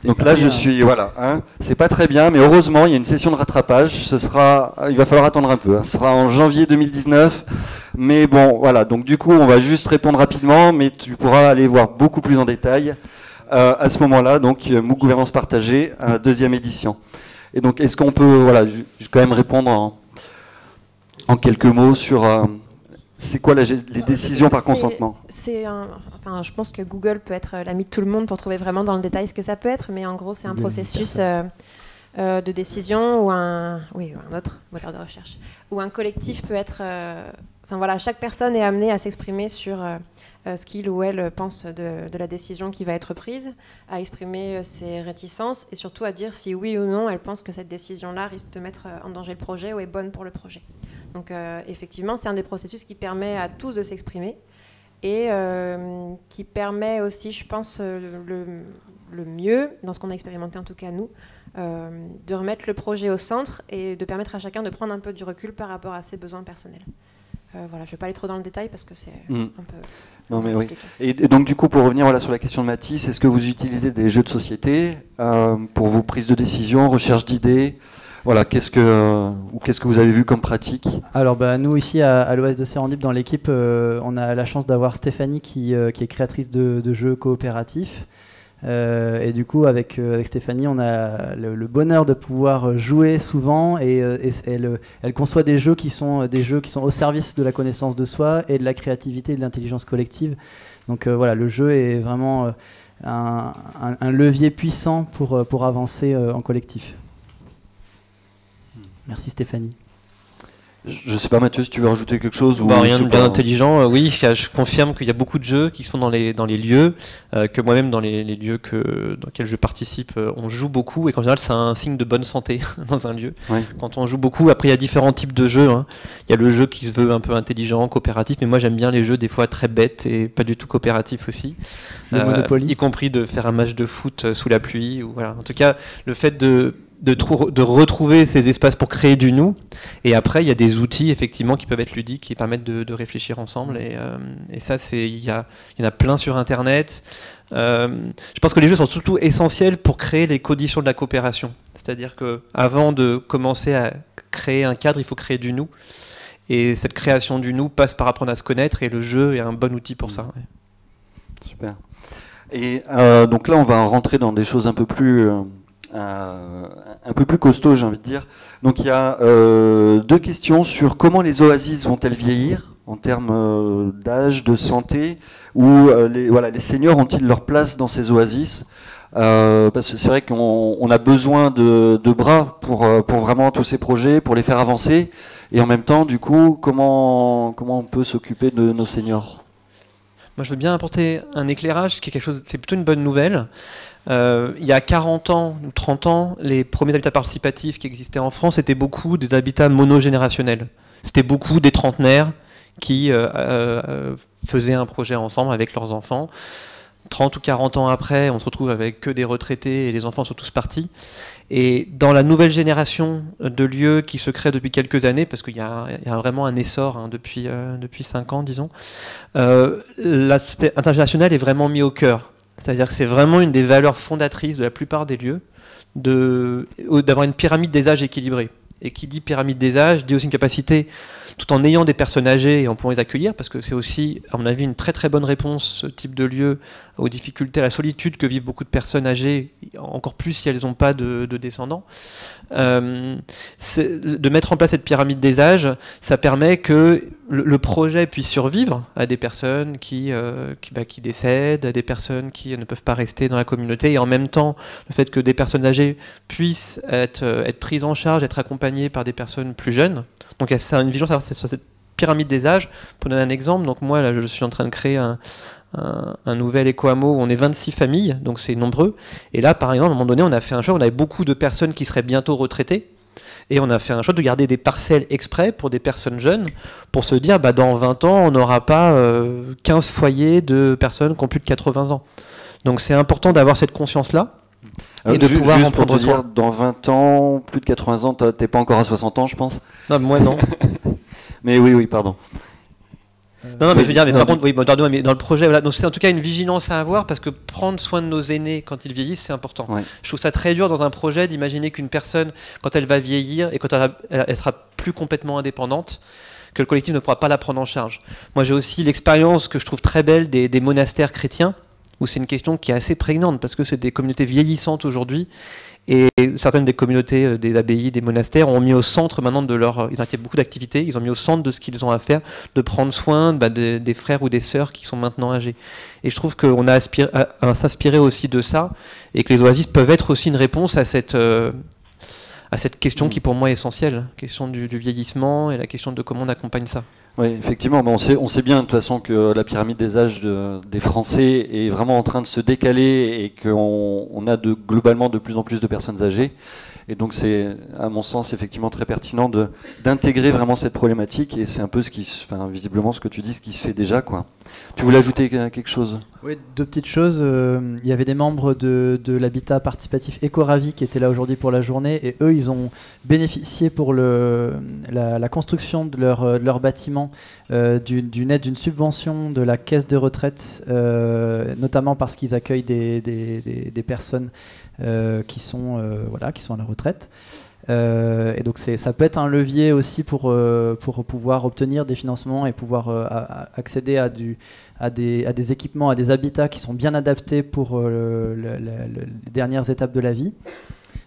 Donc là, je suis voilà, hein, c'est pas très bien, mais heureusement, il y a une session de rattrapage. Ce sera, il va falloir attendre un peu. hein. Ce sera en janvier 2019, mais bon, voilà. Donc du coup, on va juste répondre rapidement, mais tu pourras aller voir beaucoup plus en détail euh, à ce moment-là. Donc MOOC gouvernance partagée, deuxième édition. Et donc, est-ce qu'on peut, voilà, je, je vais quand même répondre en, en quelques mots sur euh, c'est quoi la les décisions par consentement? C'est enfin, je pense que Google peut être euh, l'ami de tout le monde pour trouver vraiment dans le détail ce que ça peut être, mais en gros, c'est un processus euh, euh, de décision ou un, oui, ou un autre moteur de recherche, où un collectif peut être, euh, enfin voilà, chaque personne est amenée à s'exprimer sur ce qu'il ou elle pense de, de la décision qui va être prise, à exprimer euh, ses réticences et surtout à dire si oui ou non elle pense que cette décision-là risque de mettre euh, en danger le projet ou est bonne pour le projet. Donc euh, effectivement, c'est un des processus qui permet à tous de s'exprimer et euh, qui permet aussi, je pense, euh, le, le mieux, dans ce qu'on a expérimenté en tout cas nous, euh, de remettre le projet au centre et de permettre à chacun de prendre un peu du recul par rapport à ses besoins personnels. Euh, voilà, je ne vais pas aller trop dans le détail parce que c'est Mm. un peu... Non, mais oui. Et, donc du coup, pour revenir voilà, sur la question de Mathis, est-ce que vous utilisez des jeux de société euh, pour vos prises de décision, recherche d'idées? Voilà, qu'est-ce que euh, ou qu'est-ce que vous avez vu comme pratique? Alors bah, nous ici à, à l'Ouest de Serendip dans l'équipe, euh, on a la chance d'avoir Stéphanie qui, euh, qui est créatrice de, de jeux coopératifs. Euh, et du coup avec, euh, Stéphanie on a le, bonheur de pouvoir jouer souvent et, euh, elle, conçoit des jeux qui sont des jeux qui sont au service de la connaissance de soi et de la créativité et de l'intelligence collective. Donc voilà, le jeu est vraiment un, un- levier puissant pour, pour avancer en collectif. Merci Stéphanie. Je sais pas Mathieu si tu veux rajouter quelque chose ou Bah, rien de bien intelligent. Euh, oui, je confirme qu'il y a beaucoup de jeux qui sont dans les, dans les lieux, euh, que moi-même dans les, les lieux que, dans lesquels je participe, euh, on joue beaucoup et qu'en général c'est un signe de bonne santé dans un lieu. Ouais. Quand on joue beaucoup, après il y a différents types de jeux. hein. Il y a le jeu qui se veut un peu intelligent, coopératif, mais moi j'aime bien les jeux des fois très bêtes et pas du tout coopératifs aussi. Le Monopoly. Y compris de faire un match de foot sous la pluie. Ou voilà. En tout cas, le fait de, de, trou- de retrouver ces espaces pour créer du nous. Et après, il y a des outils effectivement qui peuvent être ludiques, qui permettent de, réfléchir ensemble. Et, euh, ça, il y, y en a plein sur Internet. Euh, je pense que les jeux sont surtout essentiels pour créer les conditions de la coopération. C'est-à-dire que avant de commencer à créer un cadre, il faut créer du nous. Et cette création du nous passe par apprendre à se connaître. Et le jeu est un bon outil pour ça. Super. Et euh, donc là, on va rentrer dans des choses un peu plus, un peu plus costauds, j'ai envie de dire. Donc il y a euh, deux questions sur comment les oasis vont-elles vieillir en termes euh, d'âge, de santé, ou euh, les, voilà, les seniors ont-ils leur place dans ces oasis? Parce que c'est vrai qu'on on a besoin de, de bras pour, pour vraiment tous ces projets, pour les faire avancer. Et en même temps, du coup, comment, comment on peut s'occuper de nos seniors Moi, je veux bien apporter un éclairage qui est quelque chose, c'est plutôt une bonne nouvelle. Euh, il y a 40 ans ou 30 ans, les premiers habitats participatifs qui existaient en France étaient beaucoup des habitats monogénérationnels. C'était beaucoup des trentenaires qui euh, euh, faisaient un projet ensemble avec leurs enfants. 30 ou 40 ans après, on se retrouve avec que des retraités et les enfants sont tous partis. Et dans la nouvelle génération de lieux qui se créent depuis quelques années, parce qu'il y, a vraiment un essor hein, depuis, euh, depuis 5 ans, disons, l'aspect international est vraiment mis au cœur. C'est-à-dire que c'est vraiment une des valeurs fondatrices de la plupart des lieux d'avoir une pyramide des âges équilibrée. Et qui dit pyramide des âges dit aussi une capacité, tout en ayant des personnes âgées et en pouvant les accueillir, parce que c'est aussi, à mon avis, une très très bonne réponse, ce type de lieu, aux difficultés, à la solitude que vivent beaucoup de personnes âgées, encore plus si elles n'ont pas de descendants. Euh, c'est- de mettre en place cette pyramide des âges, ça permet que le, projet puisse survivre à des personnes qui, euh, bah, qui décèdent, à des personnes qui ne peuvent pas rester dans la communauté, et en même temps, le fait que des personnes âgées puissent être, euh, prises en charge, être accompagnées par des personnes plus jeunes. Donc ça, une avoir sur cette pyramide des âges. Pour donner un exemple, donc moi là, je suis en train de créer un, un, un nouvel éco-hameau où on est 26 familles, donc c'est nombreux. Et là, par exemple, à un moment donné, on a fait un choix, on avait beaucoup de personnes qui seraient bientôt retraitées. Et on a fait un choix de garder des parcelles exprès pour des personnes jeunes, pour se dire, bah, dans 20 ans, on n'aura pas euh, 15 foyers de personnes qui ont plus de 80 ans. Donc c'est important d'avoir cette conscience-là. Alors, Et de pouvoir juste en pour prendre te soin. dire, dans 20 ans, plus de 80 ans, t'es pas encore à 60 ans, je pense. Non, moi non. Mais oui, oui, pardon. Non, non, mais je veux dire, mais Non, par contre, oui, pardon, mais dans le projet, voilà, donc c'est en tout cas une vigilance à avoir parce que prendre soin de nos aînés quand ils vieillissent, c'est important. Ouais. Je trouve ça très dur dans un projet d'imaginer qu'une personne, quand elle va vieillir et quand elle, a- elle sera plus complètement indépendante, que le collectif ne pourra pas la prendre en charge. Moi, j'ai aussi l'expérience que je trouve très belle des, des monastères chrétiens, où c'est une question qui est assez prégnante parce que c'est des communautés vieillissantes aujourd'hui. Et certaines des communautés, euh, des abbayes, des monastères ont mis au centre maintenant de leur. euh, Il y a beaucoup d'activités, ils ont mis au centre de ce qu'ils ont à faire, de prendre soin bah, de- des frères ou des sœurs qui sont maintenant âgés. Et je trouve qu'on a à, s'inspirer aussi de ça, et que les oasis peuvent être aussi une réponse à cette, euh, à cette question qui pour moi est essentielle, question du, du vieillissement et la question de comment on accompagne ça. Oui, effectivement, on sait, bien de toute façon que la pyramide des âges de- des Français est vraiment en train de se décaler et qu'on on a globalement de plus en plus de personnes âgées. Et donc c'est, à mon sens, effectivement très pertinent de- d'intégrer vraiment cette problématique. Et c'est un peu ce qui, enfin, visiblement, ce que tu dis, ce qui se fait déjà, quoi. Tu voulais ajouter quelque chose? Oui, deux petites choses. Euh, Il y avait des membres de, de l'habitat participatif Ecoravi qui étaient là aujourd'hui pour la journée et eux, ils ont bénéficié pour le, la, construction de leur, euh, de leur bâtiment euh, d'une aide, d'une subvention de la caisse de retraite, euh, notamment parce qu'ils accueillent des, des- des- personnes euh, qui, sont, euh, voilà, qui sont à la retraite. Euh, et donc ça peut être un levier aussi pour, euh, pour pouvoir obtenir des financements et pouvoir euh, accéder à, du, à, des, à des équipements, à des habitats qui sont bien adaptés pour euh, le- le- le- les dernières étapes de la vie.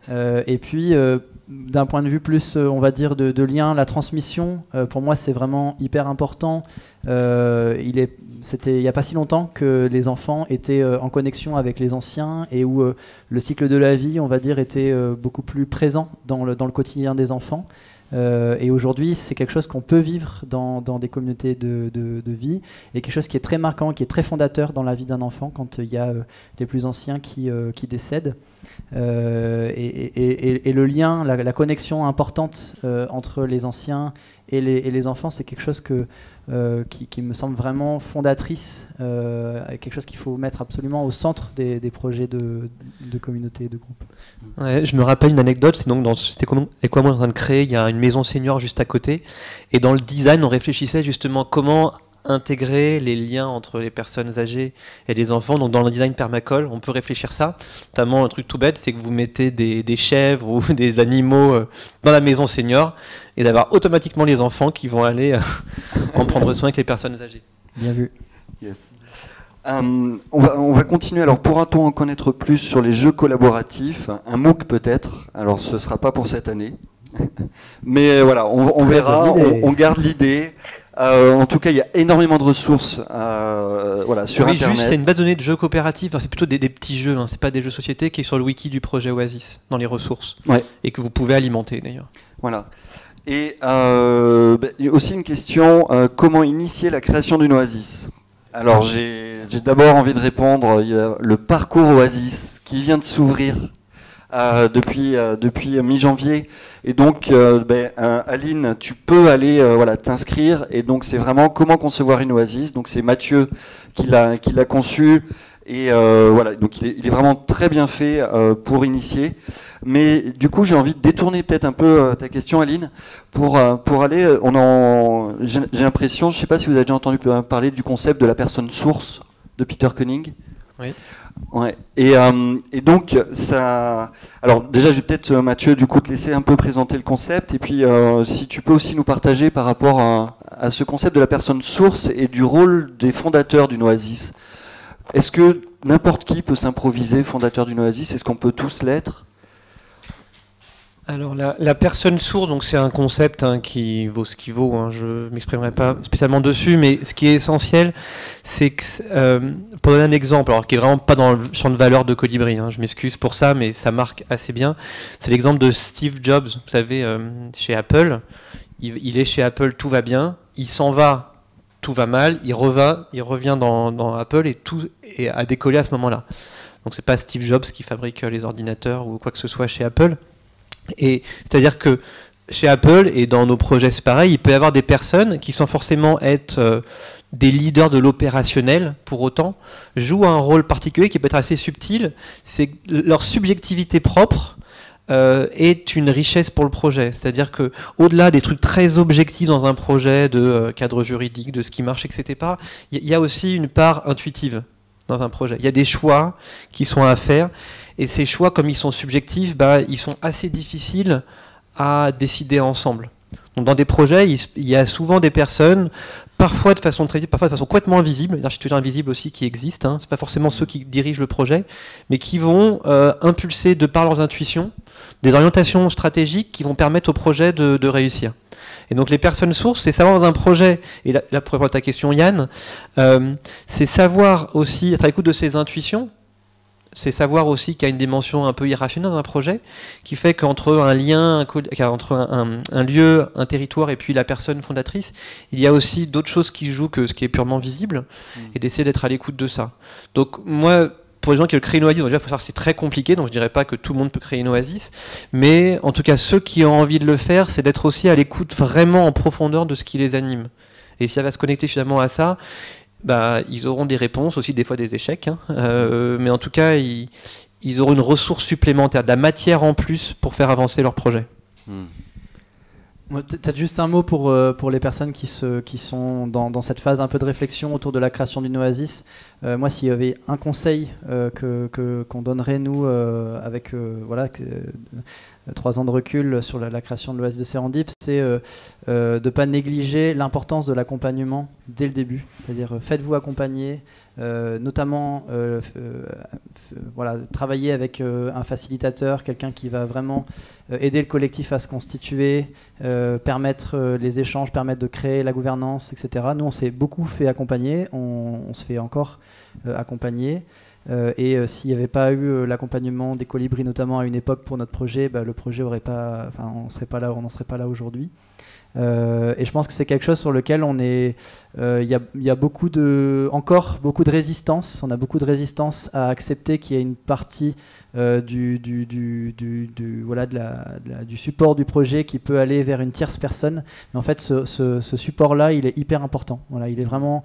Euh, et puis, euh, d'un point de vue plus, euh, on va dire, de, lien, la transmission, euh, pour moi, c'est vraiment hyper important. Euh, il c'était il n'y a pas si longtemps que les enfants étaient en connexion avec les anciens et où le cycle de la vie, on va dire, était beaucoup plus présent dans le, dans le quotidien des enfants. Euh, et aujourd'hui, c'est quelque chose qu'on peut vivre dans, des communautés de, vie et quelque chose qui est très marquant, qui est très fondateur dans la vie d'un enfant quand il y a euh, les plus anciens qui, euh, décèdent. Euh, et, le lien, la, connexion importante euh, entre les anciens et les enfants, c'est quelque chose que, euh, qui, me semble vraiment fondatrice, quelque chose qu'il faut mettre absolument au centre des, projets de, de communauté, de groupe. Je me rappelle une anecdote, c'est donc dans est en train de créer, il y a une maison senior juste à côté, et dans le design, on réfléchissait justement comment intégrer les liens entre les personnes âgées et les enfants. Donc dans le design permacole, on peut réfléchir ça. Notamment un truc tout bête, c'est que vous mettez des, des, chèvres ou des animaux euh, dans la maison senior et d'avoir automatiquement les enfants qui vont aller euh, en prendre soin avec les personnes âgées. Bien vu. Yes. Um, on, va, on, va, continuer. Alors, pourra-t-on en connaître plus sur les jeux collaboratifs? Un MOOC peut-être? Alors, ce ne sera pas pour cette année. Mais voilà, on, on verra. On, on, garde l'idée. Euh, en tout cas, il y a énormément de ressources euh, voilà, sur oui, Internet. juste, c'est une base de données de jeux coopératifs. c'est plutôt des, des, petits jeux. Hein, c'est pas des jeux sociétés qui est sur le wiki du projet Oasis dans les ressources ouais. et que vous pouvez alimenter d'ailleurs. Voilà. Et euh, bah, aussi une question comment initier la création d'une Oasis? Alors j'ai d'abord envie de répondre, il y a le parcours Oasis qui vient de s'ouvrir euh, depuis, euh, depuis mi-janvier. Et donc, euh, ben, Aline, tu peux aller voilà, t'inscrire. Et donc, c'est vraiment comment concevoir une Oasis. Donc, c'est Mathieu qui l'a conçu. Et voilà, donc il est, vraiment très bien fait pour initier. Mais du coup, j'ai envie de détourner peut-être un peu ta question, Aline, pour, pour aller. On en, j'ai l'impression, je ne sais pas si vous avez déjà entendu parler du concept de la personne source de Peter Koenig. Oui. Et, euh, et, donc ça. Alors déjà, je vais peut-être Mathieu du coup te laisser un peu présenter le concept, et puis euh, si tu peux aussi nous partager par rapport à, à, ce concept de la personne source et du rôle des fondateurs d'une Oasis. Est-ce que n'importe qui peut s'improviser fondateur d'une Oasis? Est-ce qu'on peut tous l'être? Alors la, personne sourde, donc c'est un concept hein, qui vaut ce qui vaut. Hein, je ne m'exprimerai pas spécialement dessus, mais ce qui est essentiel, c'est que, euh, pour donner un exemple, alors qui est vraiment pas dans le champ de valeur de Colibri, hein, je m'excuse pour ça, mais ça marque assez bien. C'est l'exemple de Steve Jobs, vous savez, euh, chez Apple. Il, est chez Apple, tout va bien. Il s'en va, tout va mal. Il revient, il revient dans, Apple et tout est à décoller à ce moment-là. Donc c'est pas Steve Jobs qui fabrique les ordinateurs ou quoi que ce soit chez Apple. Et c'est-à-dire que chez Apple et dans nos projets, c'est pareil, il peut y avoir des personnes qui, sans forcément être euh, des leaders de l'opérationnel, pour autant, jouent un rôle particulier qui peut être assez subtil. C'est leur subjectivité propre euh, est une richesse pour le projet. C'est-à-dire que, au-delà des trucs très objectifs dans un projet de euh, cadre juridique, de ce qui marche, etc., il y, y a aussi une part intuitive dans un projet. Il y a des choix qui sont à faire. Et ces choix, comme ils sont subjectifs, bah, ils sont assez difficiles à décider ensemble. Donc dans des projets, il, y a souvent des personnes, parfois de façon très, parfois de façon complètement invisible, des architectures invisibles aussi qui existent. Hein, c'est pas forcément ceux qui dirigent le projet, mais qui vont euh, impulser de par leurs intuitions des orientations stratégiques qui vont permettre au projet de, réussir. Et donc les personnes sources, c'est savoir dans un projet, et là, là pour répondre à ta question Yann, euh, c'est savoir aussi être à l'écoute de ses intuitions, c'est savoir aussi qu'il y a une dimension un peu irrationnelle dans un projet, qui fait qu'entre un lien, entre un, un, un, lieu, un territoire et puis la personne fondatrice, il y a aussi d'autres choses qui jouent que ce qui est purement visible, mmh. et d'essayer d'être à l'écoute de ça. Donc moi, pour les gens qui veulent créer une oasis, déjà, il faut savoir que c'est très compliqué, donc je dirais pas que tout le monde peut créer une oasis, mais en tout cas, ceux qui ont envie de le faire, c'est d'être aussi à l'écoute vraiment en profondeur de ce qui les anime. Et si elle va se connecter finalement à ça, bah, ils auront des réponses, aussi des fois des échecs, hein. euh, mais en tout cas, ils, ils, auront une ressource supplémentaire, de la matière en plus pour faire avancer leur projet. Hmm. Peut-être juste un mot pour, euh, pour les personnes qui, se, qui sont dans, dans, cette phase un peu de réflexion autour de la création d'une oasis. Euh, moi, s'il y avait un conseil euh, qu'on que, qu'on donnerait, nous, euh, avec voilà, trois ans de recul sur la, création de l'oasis de Serendip, c'est de ne pas négliger l'importance de l'accompagnement dès le début. C'est-à-dire, faites-vous accompagner. Euh, notamment euh, euh, voilà, travailler avec un facilitateur, quelqu'un qui va vraiment aider le collectif à se constituer, permettre les échanges, permettre de créer la gouvernance, etc. Nous, on s'est beaucoup fait accompagner, on, on se fait encore accompagner. Euh, et euh, s'il n'y avait pas eu euh, l'accompagnement des colibris, notamment à une époque pour notre projet, bah, le projet aurait pas, enfin, on serait pas là, on n'en serait pas là aujourd'hui. Et je pense que c'est quelque chose sur lequel on est, il y, a, beaucoup de, encore beaucoup de résistance. On a beaucoup de résistance à accepter qu'il y ait une partie du, du, du, voilà, du support du projet qui peut aller vers une tierce personne. Mais en fait, ce, ce, ce support-là, il est hyper important. Voilà, il est vraiment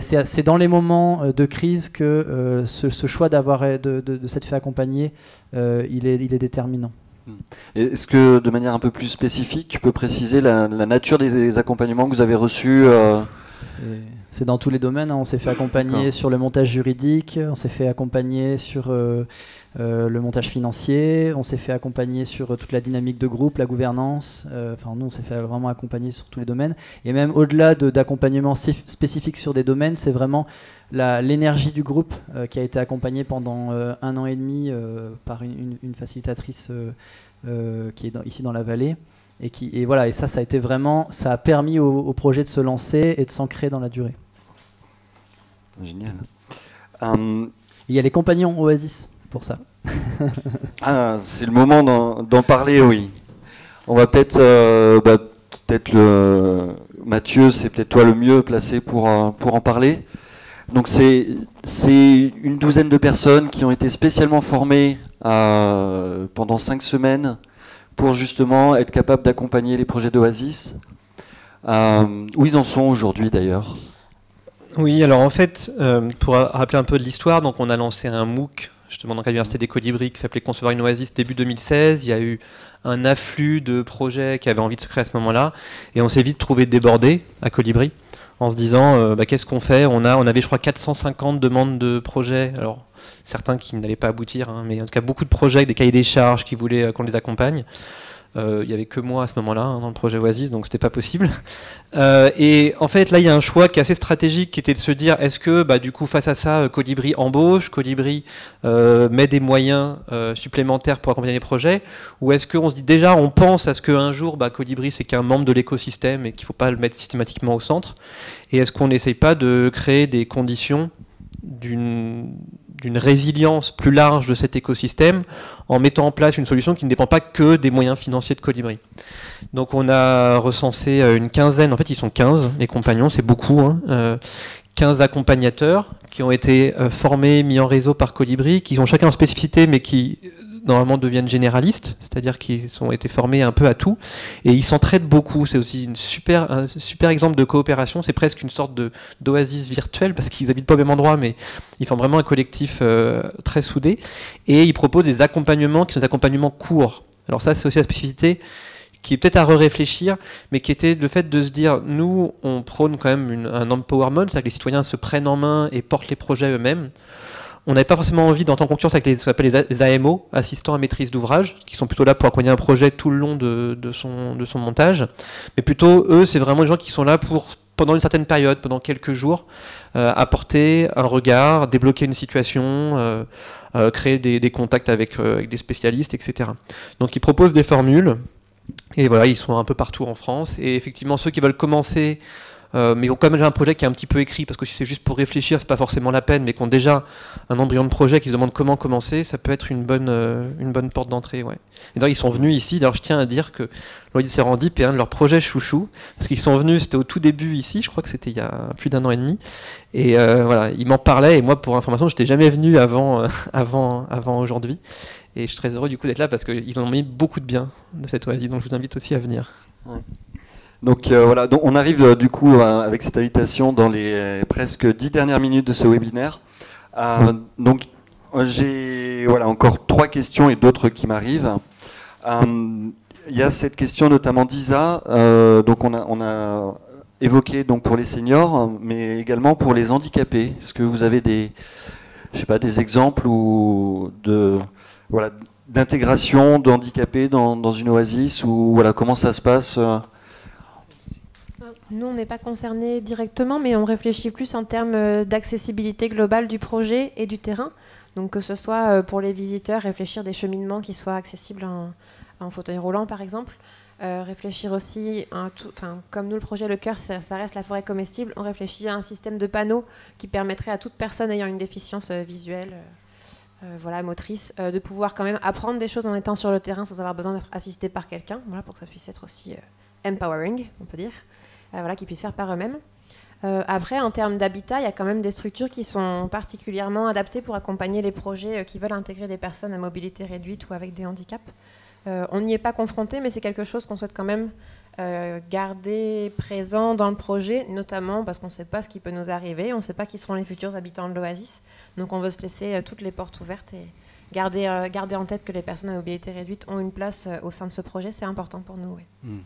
c'est dans les moments euh, de crise que euh, ce, ce, choix d'avoir de, de, de s'être fait accompagner, euh, il, est, il est déterminant. Hmm. Est-ce que de manière un peu plus spécifique, tu peux préciser la, la nature des, des, accompagnements que vous avez reçus euh... C'est dans tous les domaines. Hein. On s'est fait accompagner sur le montage juridique, on s'est fait accompagner sur euh, euh, le montage financier, on s'est fait accompagner sur euh, toute la dynamique de groupe, la gouvernance. Euh, enfin, nous, on s'est fait vraiment accompagner sur tous les domaines. Et même au-delà d'accompagnement de, spécifique sur des domaines, c'est vraiment l'énergie du groupe euh, qui a été accompagnée pendant euh, un an et demi par une, une, une facilitatrice qui est dans, ici dans la vallée. Et, qui, et voilà, et ça, ça a été vraiment, ça a permis au, au projet de se lancer et de s'ancrer dans la durée. Génial. Um, il y a les compagnons Oasis pour ça. ah, c'est le moment d'en parler, oui. On va peut-être, euh, bah, peut-être le Mathieu, c'est peut-être toi le mieux placé pour euh, pour en parler. Donc c'est c'est une douzaine de personnes qui ont été spécialement formées euh, pendant cinq semaines pour justement être capables d'accompagner les projets d'Oasis. Euh, où ils en sont aujourd'hui d'ailleurs? Oui, alors en fait, euh, pour rappeler un peu de l'histoire, donc on a lancé un MOOC justement donc à l'université des Colibris qui s'appelait Concevoir une Oasis début 2016. Il y a eu un afflux de projets qui avaient envie de se créer à ce moment-là, et on s'est vite trouvé débordé à Colibri en se disant euh, bah, qu'est-ce qu'on fait? On avait je crois 450 demandes de projets. Alors certains qui n'allaient pas aboutir, hein, mais en tout cas beaucoup de projets des cahiers des charges qui voulaient qu'on les accompagne. Euh, il n'y avait que moi à ce moment-là hein, dans le projet Oasis, donc c'était pas possible. Euh, et en fait, là, il y a un choix qui est assez stratégique, qui était de se dire est-ce que, bah, du coup, face à ça, Colibri embauche, Colibri euh, met des moyens euh, supplémentaires pour accompagner les projets, ou est-ce qu'on se dit déjà, on pense à ce qu'un jour, bah, Colibri, c'est qu'un membre de l'écosystème et qu'il ne faut pas le mettre systématiquement au centre, et est-ce qu'on n'essaye pas de créer des conditions d'une résilience plus large de cet écosystème en mettant en place une solution qui ne dépend pas que des moyens financiers de Colibri. Donc on a recensé une quinzaine, en fait ils sont 15, les compagnons, c'est beaucoup, hein, euh, 15 accompagnateurs qui ont été euh, formés, mis en réseau par Colibri, qui ont chacun leur spécificité mais qui normalement deviennent généralistes, c'est-à-dire qu'ils ont été formés un peu à tout, et ils s'entraident beaucoup. C'est aussi une super, un super exemple de coopération. C'est presque une sorte d'oasis virtuelle parce qu'ils habitent pas au même endroit, mais ils forment vraiment un collectif euh, très soudé. Et ils proposent des accompagnements qui sont des accompagnements courts. Alors ça, c'est aussi la spécificité qui est peut-être à réfléchir, mais qui était le fait de se dire, nous, on prône quand même un empowerment, c'est-à-dire que les citoyens se prennent en main et portent les projets eux-mêmes on n'avait pas forcément envie d'entrer en concurrence avec les, ce qu'on appelle les AMO, assistants à maîtrise d'ouvrage, qui sont plutôt là pour accompagner un projet tout le long de, son, montage. Mais plutôt, eux, c'est vraiment les gens qui sont là pour, pendant une certaine période, pendant quelques jours, euh, apporter un regard, débloquer une situation, euh, euh, créer des, des contacts avec, avec, des spécialistes, etc. Donc ils proposent des formules, et voilà, ils sont un peu partout en France. Et effectivement, ceux qui veulent commencer euh, mais ils ont quand même un projet qui est un petit peu écrit, parce que si c'est juste pour réfléchir, c'est pas forcément la peine, mais qui ont déjà un embryon de projet qui se demande comment commencer, ça peut être une bonne, euh, une bonne porte d'entrée. Ouais. Et ils sont venus ici, d'ailleurs je tiens à dire que Loïs Serendip est un de leurs projets chouchou, parce qu'ils sont venus, c'était au tout début ici, je crois que c'était il y a plus d'un an et demi, et euh, voilà, ils m'en parlaient, et moi pour information, je n'étais jamais venu avant, avant, aujourd'hui, et je suis très heureux du coup d'être là, parce qu'ils ont mis beaucoup de bien de cette oasis, donc je vous invite aussi à venir. Donc euh, voilà, donc on arrive euh, du coup euh, avec cette invitation dans les presque dix dernières minutes de ce webinaire. Euh, donc j'ai voilà encore trois questions et d'autres qui m'arrivent. Il y a cette question notamment d'Isa. donc on a, on a évoqué donc pour les seniors, mais également pour les handicapés. Est-ce que vous avez des je sais pas des exemples ou de voilà d'intégration d'handicapés dans, dans une oasis ou voilà comment ça se passe nous, on n'est pas concernés directement, mais on réfléchit plus en termes euh, d'accessibilité globale du projet et du terrain. Donc que ce soit euh, pour les visiteurs, réfléchir des cheminements qui soient accessibles en, fauteuil roulant, par exemple. Euh, réfléchir aussi, comme nous le projet Le Cœur, ça, reste la forêt comestible, on réfléchit à un système de panneaux qui permettrait à toute personne ayant une déficience visuelle, voilà, motrice, de pouvoir quand même apprendre des choses en étant sur le terrain sans avoir besoin d'être assisté par quelqu'un, voilà, pour que ça puisse être aussi empowering, on peut dire, voilà, qu'ils puissent faire par eux-mêmes. Euh, après, en termes d'habitat, il y a quand même des structures qui sont particulièrement adaptées pour accompagner les projets euh, qui veulent intégrer des personnes à mobilité réduite ou avec des handicaps. Euh, on n'y est pas confronté, mais c'est quelque chose qu'on souhaite quand même garder présent dans le projet, notamment parce qu'on ne sait pas ce qui peut nous arriver, on ne sait pas qui seront les futurs habitants de l'Oasis. Donc on veut se laisser toutes les portes ouvertes et garder, garder en tête que les personnes à mobilité réduite ont une place au sein de ce projet, c'est important pour nous. Hmm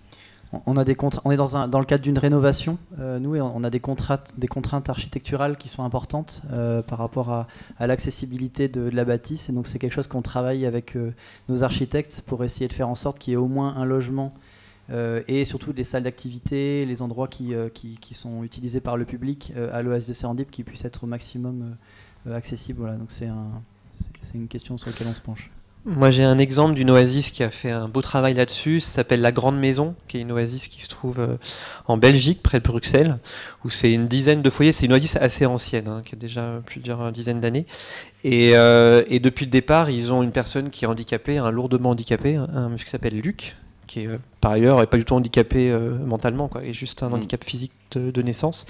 on, a des on est dans, un, le cadre d'une rénovation. Euh, nous, on a des contraintes, architecturales qui sont importantes euh, par rapport à, l'accessibilité de, la bâtisse. Et donc, c'est quelque chose qu'on travaille avec euh, nos architectes pour essayer de faire en sorte qu'il y ait au moins un logement et surtout des salles d'activité, les endroits qui, sont utilisés par le public à l'OS de Serendip qui puissent être au maximum accessibles. Voilà, donc c'est un, une question sur laquelle on se penche. Moi, j'ai un exemple d'une oasis qui a fait un beau travail là-dessus. Ça s'appelle La Grande Maison, qui est une oasis qui se trouve euh, en Belgique, près de Bruxelles, où c'est une dizaine de foyers. C'est une oasis assez ancienne, hein, qui a déjà plusieurs dizaines d'années. Euh, et, depuis le départ, ils ont une personne qui est handicapée, un lourdement handicapé, un monsieur qui s'appelle Luc, qui est euh, par ailleurs n'est pas du tout handicapé mentalement, quoi, et juste un mm. handicap physique de, naissance.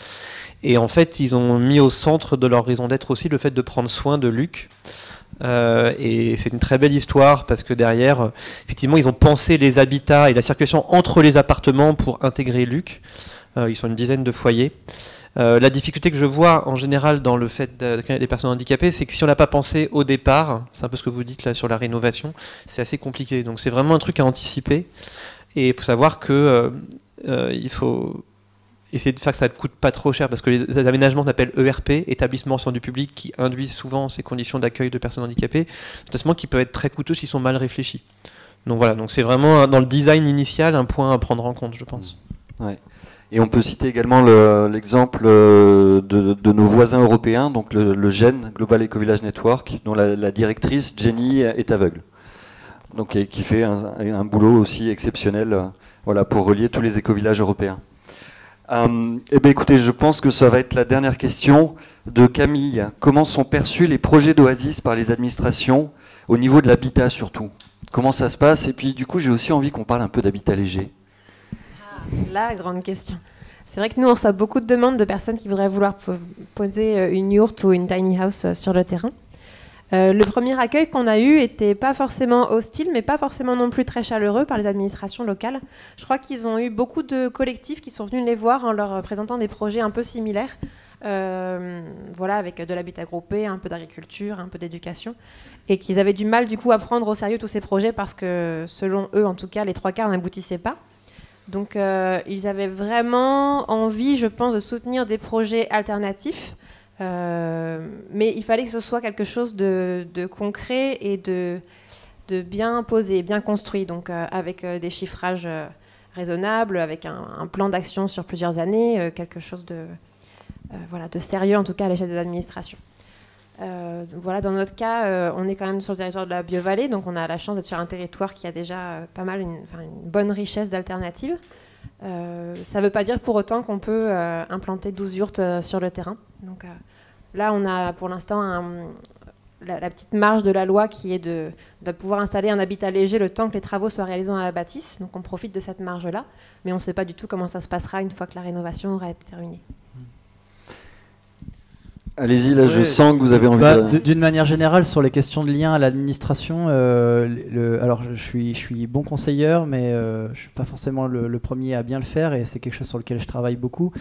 Et en fait, ils ont mis au centre de leur raison d'être aussi le fait de prendre soin de Luc. Euh, et c'est une très belle histoire parce que derrière, euh, effectivement, ils ont pensé les habitats et la circulation entre les appartements pour intégrer Luc. Euh, ils sont une dizaine de foyers. la difficulté que je vois en général dans le fait d'accueillir des personnes handicapées, c'est que si on n'a pas pensé au départ, c'est un peu ce que vous dites là sur la rénovation, c'est assez compliqué. Donc c'est vraiment un truc à anticiper. Et il faut savoir que il faut essayer de faire que ça ne coûte pas trop cher, parce que les aménagements s'appellent ERP, établissement sans du public, qui induisent souvent ces conditions d'accueil de personnes handicapées, notamment qui peuvent être très coûteux s'ils sont mal réfléchis. Donc voilà, donc c'est vraiment dans le design initial un point à prendre en compte, je pense. Ouais. Et on peut citer également l'exemple euh, de, nos voisins européens, donc le, GEN, Global Eco Village Network, dont la, directrice Jenny est aveugle. Donc, qui fait un, un boulot aussi exceptionnel euh, voilà, pour relier tous les éco-villages européens. Euh, eh bien, écoutez, je pense que ça va être la dernière question de Camille. Comment sont perçus les projets d'Oasis par les administrations, au niveau de l'habitat surtout? Comment ça se passe? Et puis, du coup, j'ai aussi envie qu'on parle un peu d'habitat léger. Ah, la grande question. C'est vrai que nous, on reçoit beaucoup de demandes de personnes qui voudraient vouloir poser euh, une yourte ou une tiny house euh, sur le terrain. Euh, le premier accueil qu'on a eu était pas forcément hostile, mais pas forcément non plus très chaleureux par les administrations locales. Je crois qu'ils ont eu beaucoup de collectifs qui sont venus les voir en leur présentant des projets un peu similaires. Euh, voilà, avec de l'habitat groupé, un peu d'agriculture, un peu d'éducation, et qu'ils avaient du mal du coup à prendre au sérieux tous ces projets parce que, selon eux en tout cas, les trois quarts n'aboutissaient pas. Donc, euh, ils avaient vraiment envie, je pense, de soutenir des projets alternatifs euh, mais il fallait que ce soit quelque chose de, concret et de, bien posé, bien construit, donc euh, avec euh, des chiffrages raisonnables, avec un, plan d'action sur plusieurs années, quelque chose de, voilà, de sérieux en tout cas à l'échelle des administrations. voilà, dans notre cas, on est quand même sur le territoire de la Biovallée, donc on a la chance d'être sur un territoire qui a déjà pas mal une bonne richesse d'alternatives. Euh, ça ne veut pas dire pour autant qu'on peut euh, implanter 12 yurts euh, sur le terrain. Donc là, on a pour l'instant la, petite marge de la loi qui est de, de, pouvoir installer un habitat léger le temps que les travaux soient réalisés dans la bâtisse. Donc on profite de cette marge-là, mais on ne sait pas du tout comment ça se passera une fois que la rénovation aura été terminée. Allez-y, là, je sens que vous avez envie bah, de... D'une manière générale, sur les questions de lien à l'administration, euh, alors je suis, je suis bon conseilleur, mais euh, je ne suis pas forcément le, premier à bien le faire, et c'est quelque chose sur lequel je travaille beaucoup.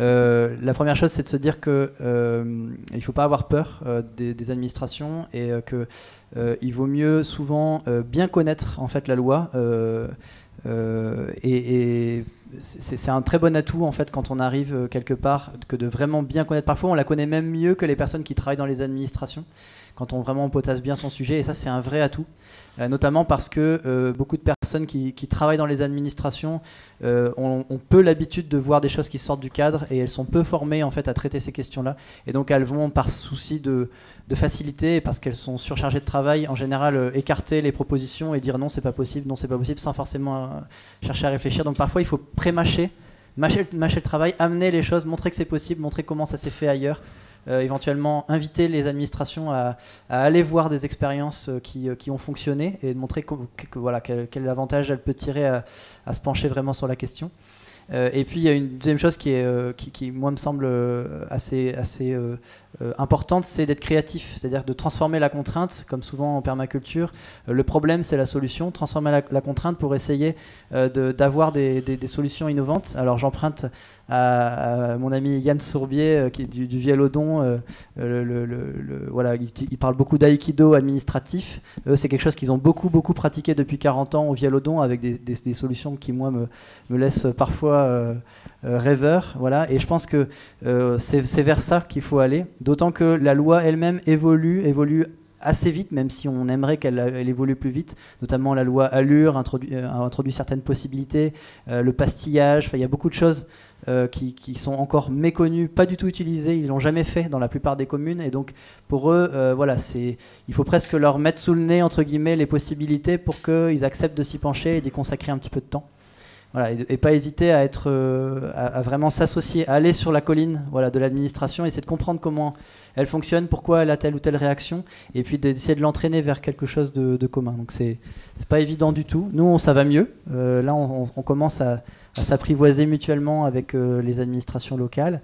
Euh, la première chose, c'est de se dire qu'il ne faut pas avoir peur des, administrations, et qu'il vaut mieux souvent bien connaître en fait la loi. et, et c'est un très bon atout en fait quand on arrive euh, quelque part que de vraiment bien connaître. Parfois, on la connaît même mieux que les personnes qui travaillent dans les administrations. quand on vraiment potasse bien son sujet, et ça c'est un vrai atout. Euh, notamment parce que euh, beaucoup de personnes qui, travaillent dans les administrations euh, ont, peu l'habitude de voir des choses qui sortent du cadre et elles sont peu formées en fait à traiter ces questions-là. Et donc elles vont par souci de, de facilité, parce qu'elles sont surchargées de travail, en général écarter les propositions et dire non c'est pas possible, non c'est pas possible, sans forcément chercher à réfléchir. Donc parfois il faut pré-mâcher, mâcher, mâcher le travail, amener les choses, montrer que c'est possible, montrer comment ça s'est fait ailleurs. Euh, éventuellement inviter les administrations à, aller voir des expériences euh, qui, qui, ont fonctionné et de montrer voilà, quel, quel, avantage elle peut tirer à, se pencher vraiment sur la question. Euh, et puis il y a une deuxième chose qui, est, euh, qui, moi me semble assez, assez euh, importante, c'est d'être créatif, c'est-à-dire de transformer la contrainte, comme souvent en permaculture. le problème c'est la solution, transformer la, contrainte pour essayer d'avoir des, solutions innovantes. Alors j'emprunte à, mon ami Yann Sourbier euh, qui est du. Euh, le, voilà, il, parle beaucoup d'aïkido administratif. C'est quelque chose qu'ils ont beaucoup, beaucoup pratiqué depuis 40 ans au Viellodon avec des, solutions qui, moi, me, laissent parfois euh, rêveur. Voilà. Et je pense que c'est vers ça qu'il faut aller. D'autant que la loi elle-même évolue, évolue assez vite, même si on aimerait qu'elle évolue plus vite. Notamment la loi Allure introduit, euh, a introduit certaines possibilités, euh, le pastillage, il y a beaucoup de choses euh, qui, sont encore méconnues, pas du tout utilisées, ils l'ont jamais fait dans la plupart des communes. Et donc pour eux, euh, voilà, c'est, il faut presque leur mettre sous le nez, entre guillemets, les possibilités pour qu'ils acceptent de s'y pencher et d'y consacrer un petit peu de temps. Voilà, et, pas hésiter à être, euh, à, vraiment s'associer, à aller sur la colline, voilà, de l'administration, essayer de comprendre comment elle fonctionne, pourquoi elle a telle ou telle réaction, et puis d'essayer de l'entraîner vers quelque chose de, commun. Donc c'est, pas évident du tout. Nous, on, ça va mieux. Euh, là, on, commence à, s'apprivoiser mutuellement avec euh, les administrations locales,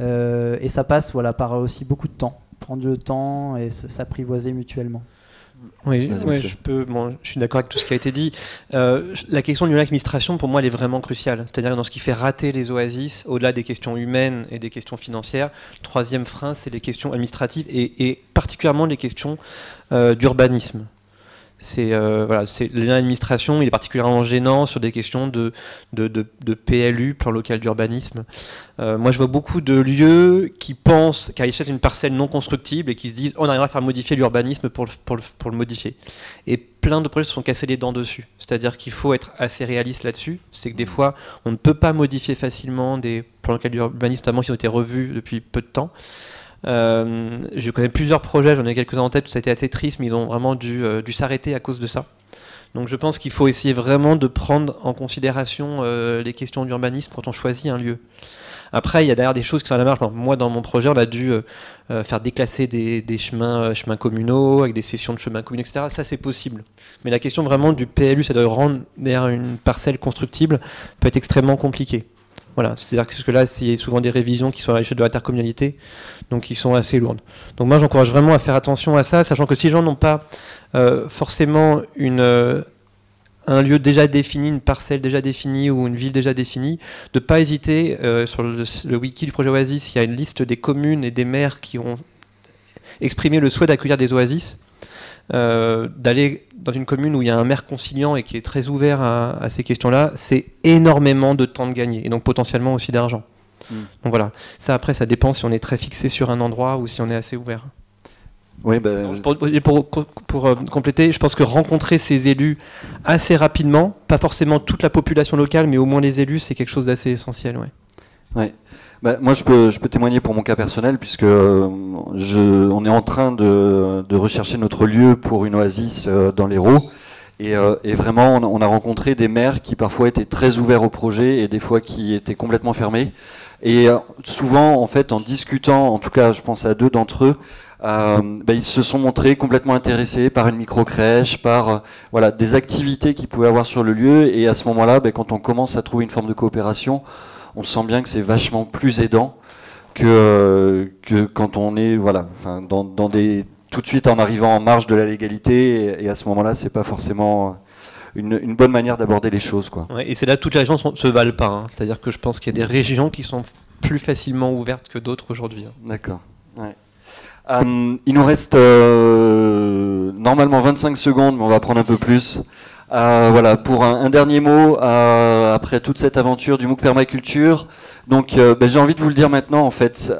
et ça passe, voilà, par aussi beaucoup de temps, prendre le temps et s'apprivoiser mutuellement. Oui, je, peux, bon, je suis d'accord avec tout ce qui a été dit. Euh, la question de l'administration, pour moi, elle est vraiment cruciale. C'est-à-dire dans ce qui fait rater les oasis, au-delà des questions humaines et des questions financières, troisième frein, c'est les questions administratives et, et particulièrement les questions euh, d'urbanisme c'est euh, voilà, c'est l'administration, il est particulièrement gênant sur des questions de, de, de, de PLU, plan local d'urbanisme. Euh, moi, je vois beaucoup de lieux qui pensent qu'ils achètent une parcelle non constructible et qui se disent on arrivera à faire modifier l'urbanisme pour le, pour, le, pour le modifier. Et plein de projets se sont cassés les dents dessus. C'est-à-dire qu'il faut être assez réaliste là-dessus. C'est que des fois, on ne peut pas modifier facilement des plans locaux d'urbanisme, notamment qui ont été revus depuis peu de temps. Euh, je connais plusieurs projets, j'en ai quelques-uns en tête, ça a été assez triste, mais ils ont vraiment dû, euh, dû s'arrêter à cause de ça. Donc je pense qu'il faut essayer vraiment de prendre en considération euh, les questions d'urbanisme quand on choisit un lieu. Après, il y a derrière des choses qui sont à la marge. Moi, dans mon projet, on a dû faire déclasser des, chemins, communaux avec des sessions de chemins communaux, etc. Ça, c'est possible. Mais la question vraiment du PLU, c'est de rendre derrière une parcelle constructible, peut être extrêmement compliquée. Voilà, c'est-à-dire que là, il y a souvent des révisions qui sont à l'échelle de l'intercommunalité, donc qui sont assez lourdes. Donc moi, j'encourage vraiment à faire attention à ça, sachant que si les gens n'ont pas euh, forcément euh, un lieu déjà défini, une parcelle déjà définie ou une ville déjà définie, de ne pas hésiter, euh, sur le, wiki du projet Oasis, il y a une liste des communes et des maires qui ont exprimé le souhait d'accueillir des oasis. Euh, d'aller dans une commune où il y a un maire conciliant et qui est très ouvert à, à ces questions-là, c'est énormément de temps de gagner et donc potentiellement aussi d'argent. Mmh. Donc voilà, ça après ça dépend si on est très fixé sur un endroit ou si on est assez ouvert. Oui, bah, pour, pour, pour, pour euh, compléter, je pense que rencontrer ces élus assez rapidement, pas forcément toute la population locale, mais au moins les élus, c'est quelque chose d'assez essentiel. Ouais. Ouais. Bah, moi, je peux, témoigner pour mon cas personnel, puisque euh, on est en train de, rechercher notre lieu pour une oasis euh, dans l'Hérault. Et, euh, et, vraiment, on, a rencontré des maires qui parfois étaient très ouverts au projet et des fois qui étaient complètement fermés. Et souvent, en fait, en discutant, en tout cas, je pense à deux d'entre eux, bah, ils se sont montrés complètement intéressés par une micro-crèche, par voilà, des activités qu'ils pouvaient avoir sur le lieu. Et à ce moment-là, bah, quand on commence à trouver une forme de coopération, on sent bien que c'est vachement plus aidant que, euh, que quand on est voilà, enfin, dans, dans des tout de suite en arrivant en marge de la légalité. Et, et à ce moment-là, c'est pas forcément une, une, bonne manière d'aborder les choses. Quoi. Ouais, et c'est là que toutes les régions ne se valent pas. Hein. C'est-à-dire que je pense qu'il y a des régions qui sont plus facilement ouvertes que d'autres aujourd'hui. Hein. D'accord. Ouais. Um, il nous reste euh, normalement 25 secondes, mais on va prendre un peu plus. Euh, voilà, pour un, dernier mot, euh, après toute cette aventure du MOOC Permaculture, donc euh, ben, j'ai envie de vous le dire maintenant en fait.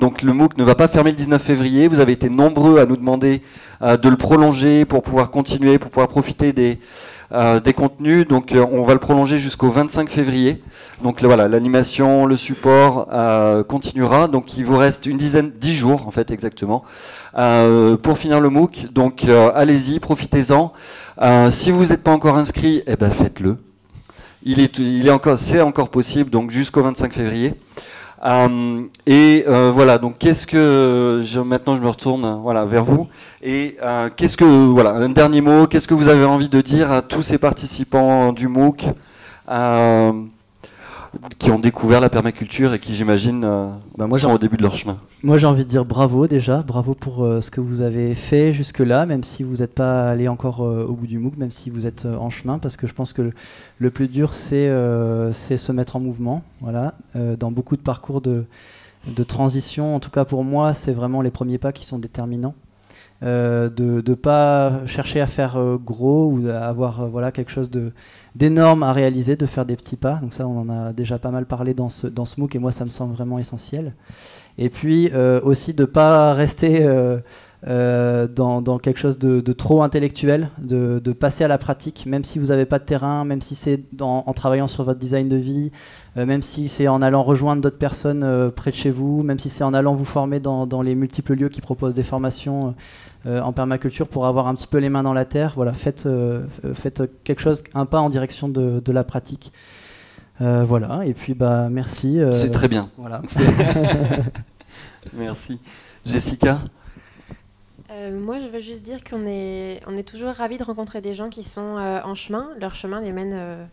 Donc le MOOC ne va pas fermer le 19 février. Vous avez été nombreux à nous demander de le prolonger pour pouvoir continuer, pour pouvoir profiter des, des contenus. Donc on va le prolonger jusqu'au 25 février. Donc voilà, l'animation, le support continuera. Donc il vous reste une dizaine, dix jours en fait exactement, euh, pour finir le MOOC. Donc euh, allez-y, profitez-en. Euh, si vous n'êtes pas encore inscrit, eh ben faites-le. Il est, encore, c'est encore possible. Donc jusqu'au 25 février. Et voilà, donc qu'est-ce que je, maintenant je me retourne voilà vers vous et qu'est-ce que voilà un dernier mot, qu'est-ce que vous avez envie de dire à tous ces participants du MOOC? Qui ont découvert la permaculture et qui j'imagine euh, Bah, moi, sont au début de leur chemin. Moi, j'ai envie de dire bravo déjà, bravo pour euh, ce que vous avez fait jusque-là, même si vous n'êtes pas allé encore euh, au bout du MOOC, même si vous êtes en chemin, parce que je pense que le, le plus dur, c'est se mettre en mouvement. Voilà, dans beaucoup de parcours de, de transition, en tout cas pour moi, c'est vraiment les premiers pas qui sont déterminants. Euh, de ne pas chercher à faire euh, gros ou à avoir euh, voilà, quelque chose d'énorme à réaliser, de faire des petits pas. Donc ça, on en a déjà pas mal parlé dans ce, dans ce MOOC et moi, ça me semble vraiment essentiel. Et puis aussi de pas rester dans, quelque chose de, trop intellectuel, de, passer à la pratique, même si vous n'avez pas de terrain, même si c'est en travaillant sur votre design de vie, même si c'est en allant rejoindre d'autres personnes près de chez vous, même si c'est en allant vous former dans, les multiples lieux qui proposent des formations en permaculture pour avoir un petit peu les mains dans la terre. Voilà, faites, euh, faites quelque chose, un pas en direction de, de la pratique. Euh, voilà, et puis bah merci. euh, C'est très bien. Voilà. Merci. Jessica? Euh, moi, je veux juste dire qu'on est, on est toujours ravis de rencontrer des gens qui sont euh, en chemin. Leur chemin les mène euh,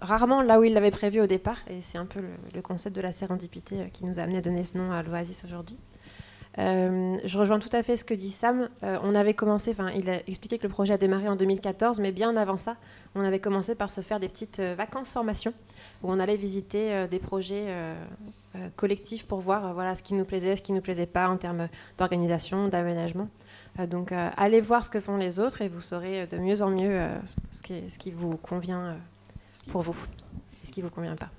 rarement là où ils l'avaient prévu au départ. Et c'est un peu le, le concept de la sérendipité euh, qui nous a amené à donner ce nom à l'Oasis aujourd'hui. Euh, je rejoins tout à fait ce que dit Sam. Euh, on avait commencé, enfin, il a expliqué que le projet a démarré en 2014, mais bien avant ça, on avait commencé par se faire des petites euh, vacances formation où on allait visiter des projets collectifs pour voir voilà, ce qui nous plaisait, ce qui nous plaisait pas en termes d'organisation, d'aménagement. Donc, allez voir ce que font les autres et vous saurez de mieux en mieux ce, qui, ce qui vous convient pour vous et ce qui vous convient pas.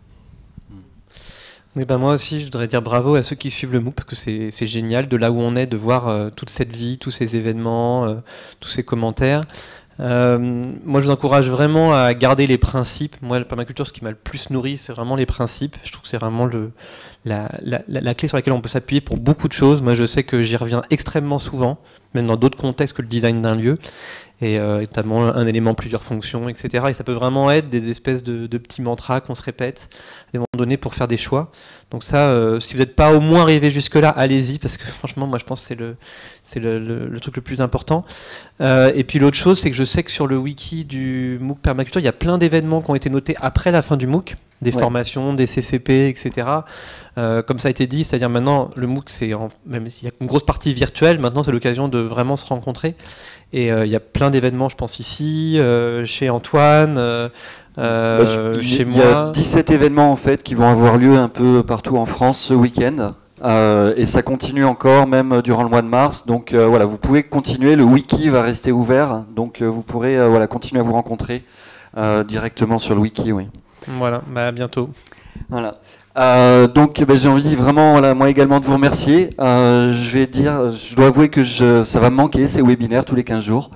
Oui, ben moi aussi, je voudrais dire bravo à ceux qui suivent le MOOC parce que c'est génial de là où on est, de voir euh, toute cette vie, tous ces événements, euh, tous ces commentaires. Euh, moi, je vous encourage vraiment à garder les principes. Moi, la permaculture, ce qui m'a le plus nourri, c'est vraiment les principes. Je trouve que c'est vraiment la clé sur laquelle on peut s'appuyer pour beaucoup de choses. Moi, je sais que j'y reviens extrêmement souvent, même dans d'autres contextes que le design d'un lieu, et euh, notamment un élément, plusieurs fonctions, etc. Et ça peut vraiment être des espèces de, de petits mantras qu'on se répète à des moments donnés pour faire des choix. Donc ça, euh, si vous n'êtes pas au moins arrivé jusque-là, allez-y, parce que franchement, moi, je pense que c'est le, c'est le, le- le truc le plus important. Euh, et puis l'autre chose, c'est que je sais que sur le wiki du MOOC Permaculture, il y a plein d'événements qui ont été notés après la fin du MOOC, des Ouais. formations, des CCP, etc. Euh, comme ça a été dit, c'est-à-dire maintenant, le MOOC, c'est en- même s'il y a une grosse partie virtuelle, maintenant c'est l'occasion de vraiment se rencontrer. Et euh, il y a plein d'événements, je pense ici, euh, chez Antoine, euh, Bah, je- il y- chez il y a moi. 17 événements en fait qui vont avoir lieu un peu partout en France ce week-end. Euh, et ça continue encore même durant le mois de mars. Donc euh, voilà, vous pouvez continuer. Le wiki va rester ouvert, donc vous pourrez voilà continuer à vous rencontrer directement sur le wiki. Oui. Voilà, bah, à bientôt. Voilà. Euh, donc ben, j'ai envie vraiment moi également de vous remercier. Euh, je vais dire, je dois avouer que je, ça va me manquer ces webinaires tous les 15 jours.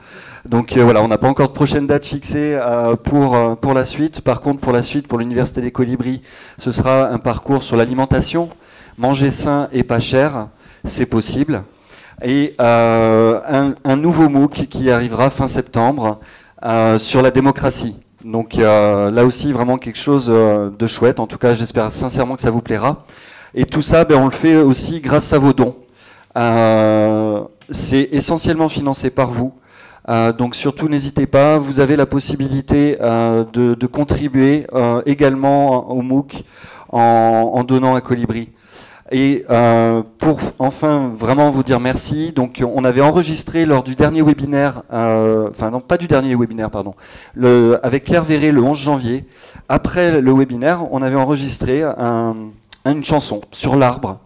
Donc euh, voilà, on n'a pas encore de prochaine date fixée euh, pour, pour la suite. Par contre, pour la suite, pour l'Université des Colibris, ce sera un parcours sur l'alimentation. Manger sain et pas cher, c'est possible. Et un, un nouveau MOOC qui arrivera fin septembre sur la démocratie. Donc là aussi vraiment quelque chose euh, de chouette. En tout cas, j'espère sincèrement que ça vous plaira. Et tout ça, ben, on le fait aussi grâce à vos dons. Euh, c'est essentiellement financé par vous. Euh, donc surtout n'hésitez pas, vous avez la possibilité de, contribuer également au MOOC en, en donnant à Colibri. Et euh, pour enfin vraiment vous dire merci, donc on avait enregistré lors du dernier webinaire, euh, enfin non pas du dernier webinaire pardon, le, avec Claire Verret le 11 janvier. Après le webinaire, on avait enregistré un- une chanson sur l'arbre.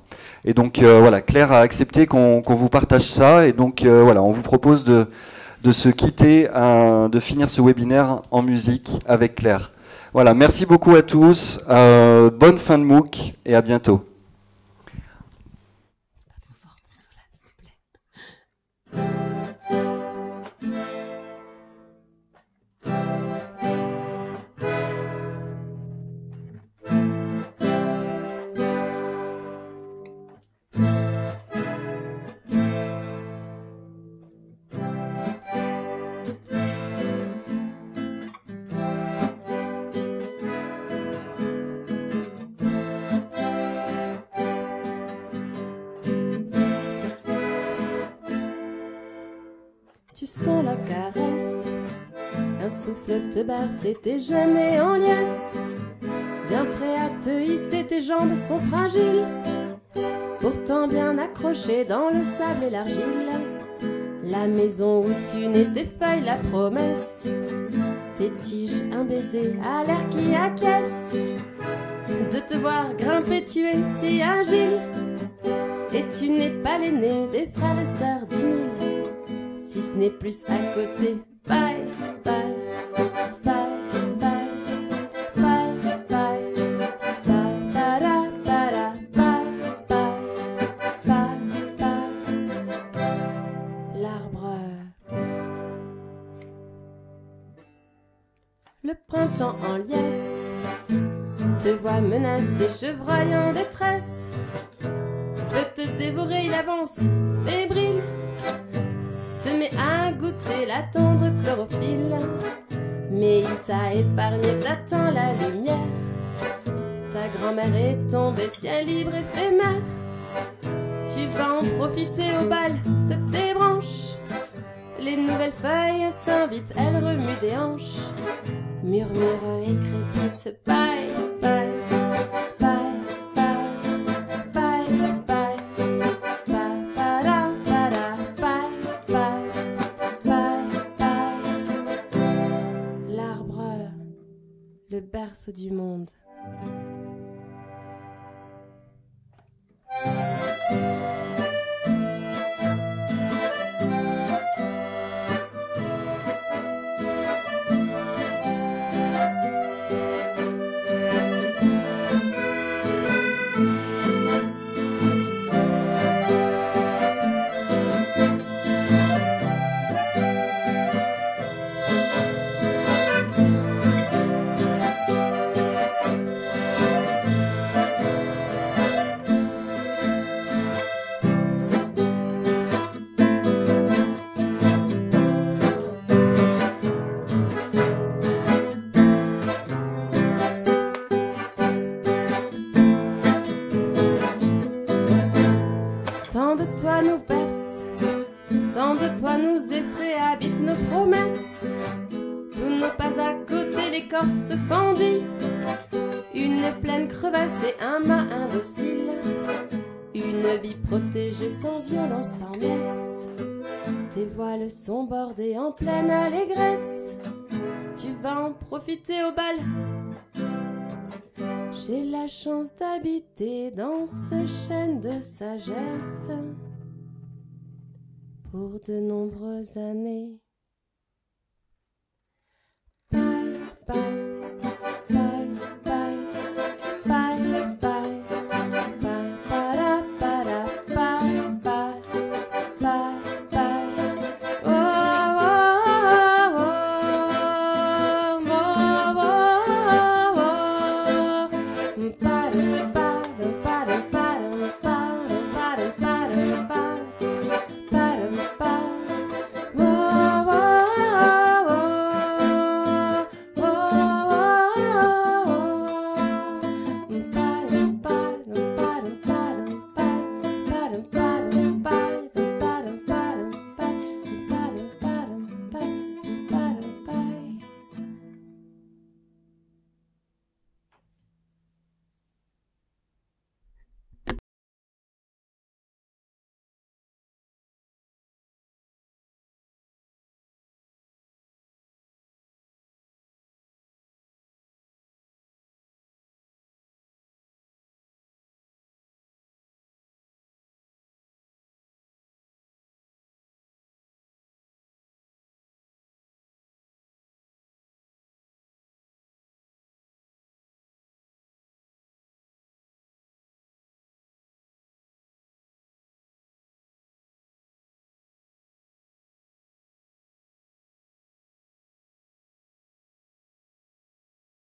Et donc euh, voilà, Claire a accepté qu'on vous partage ça, et donc euh, voilà, on vous propose de de se quitter, de finir ce webinaire en musique avec Claire. Voilà, merci beaucoup à tous, bonne fin de MOOC et à bientôt. C'était tes jeunes et en liesse. Bien prêt à te hisser, tes jambes sont fragiles. Pourtant bien accrochées dans le sable et l'argile. La maison où tu nais, tes feuilles, la promesse. Tes tiges, un baiser, à l'air qui acquiesce. De te voir grimper, tu es si agile. Et tu n'es pas l'aîné des frères et sœurs dix. Si ce n'est plus à côté, bye, bye. En liesse. Te vois menacé, chevreuil en détresse. Veut te dévorer, il avance, fébrile. Se met à goûter la tendre chlorophylle. Mais il t'a épargné, t'attends la lumière. Ta grand-mère est tombée, ciel libre, éphémère. Tu vas en profiter au bal de tes branches. Les nouvelles feuilles s'invitent, elles remuent des hanches murmure et crépite bye bye bye bye bye bye L'arbre, le berceau du monde. J'ai la chance d'habiter dans ce chêne de sagesse. Pour de nombreuses années.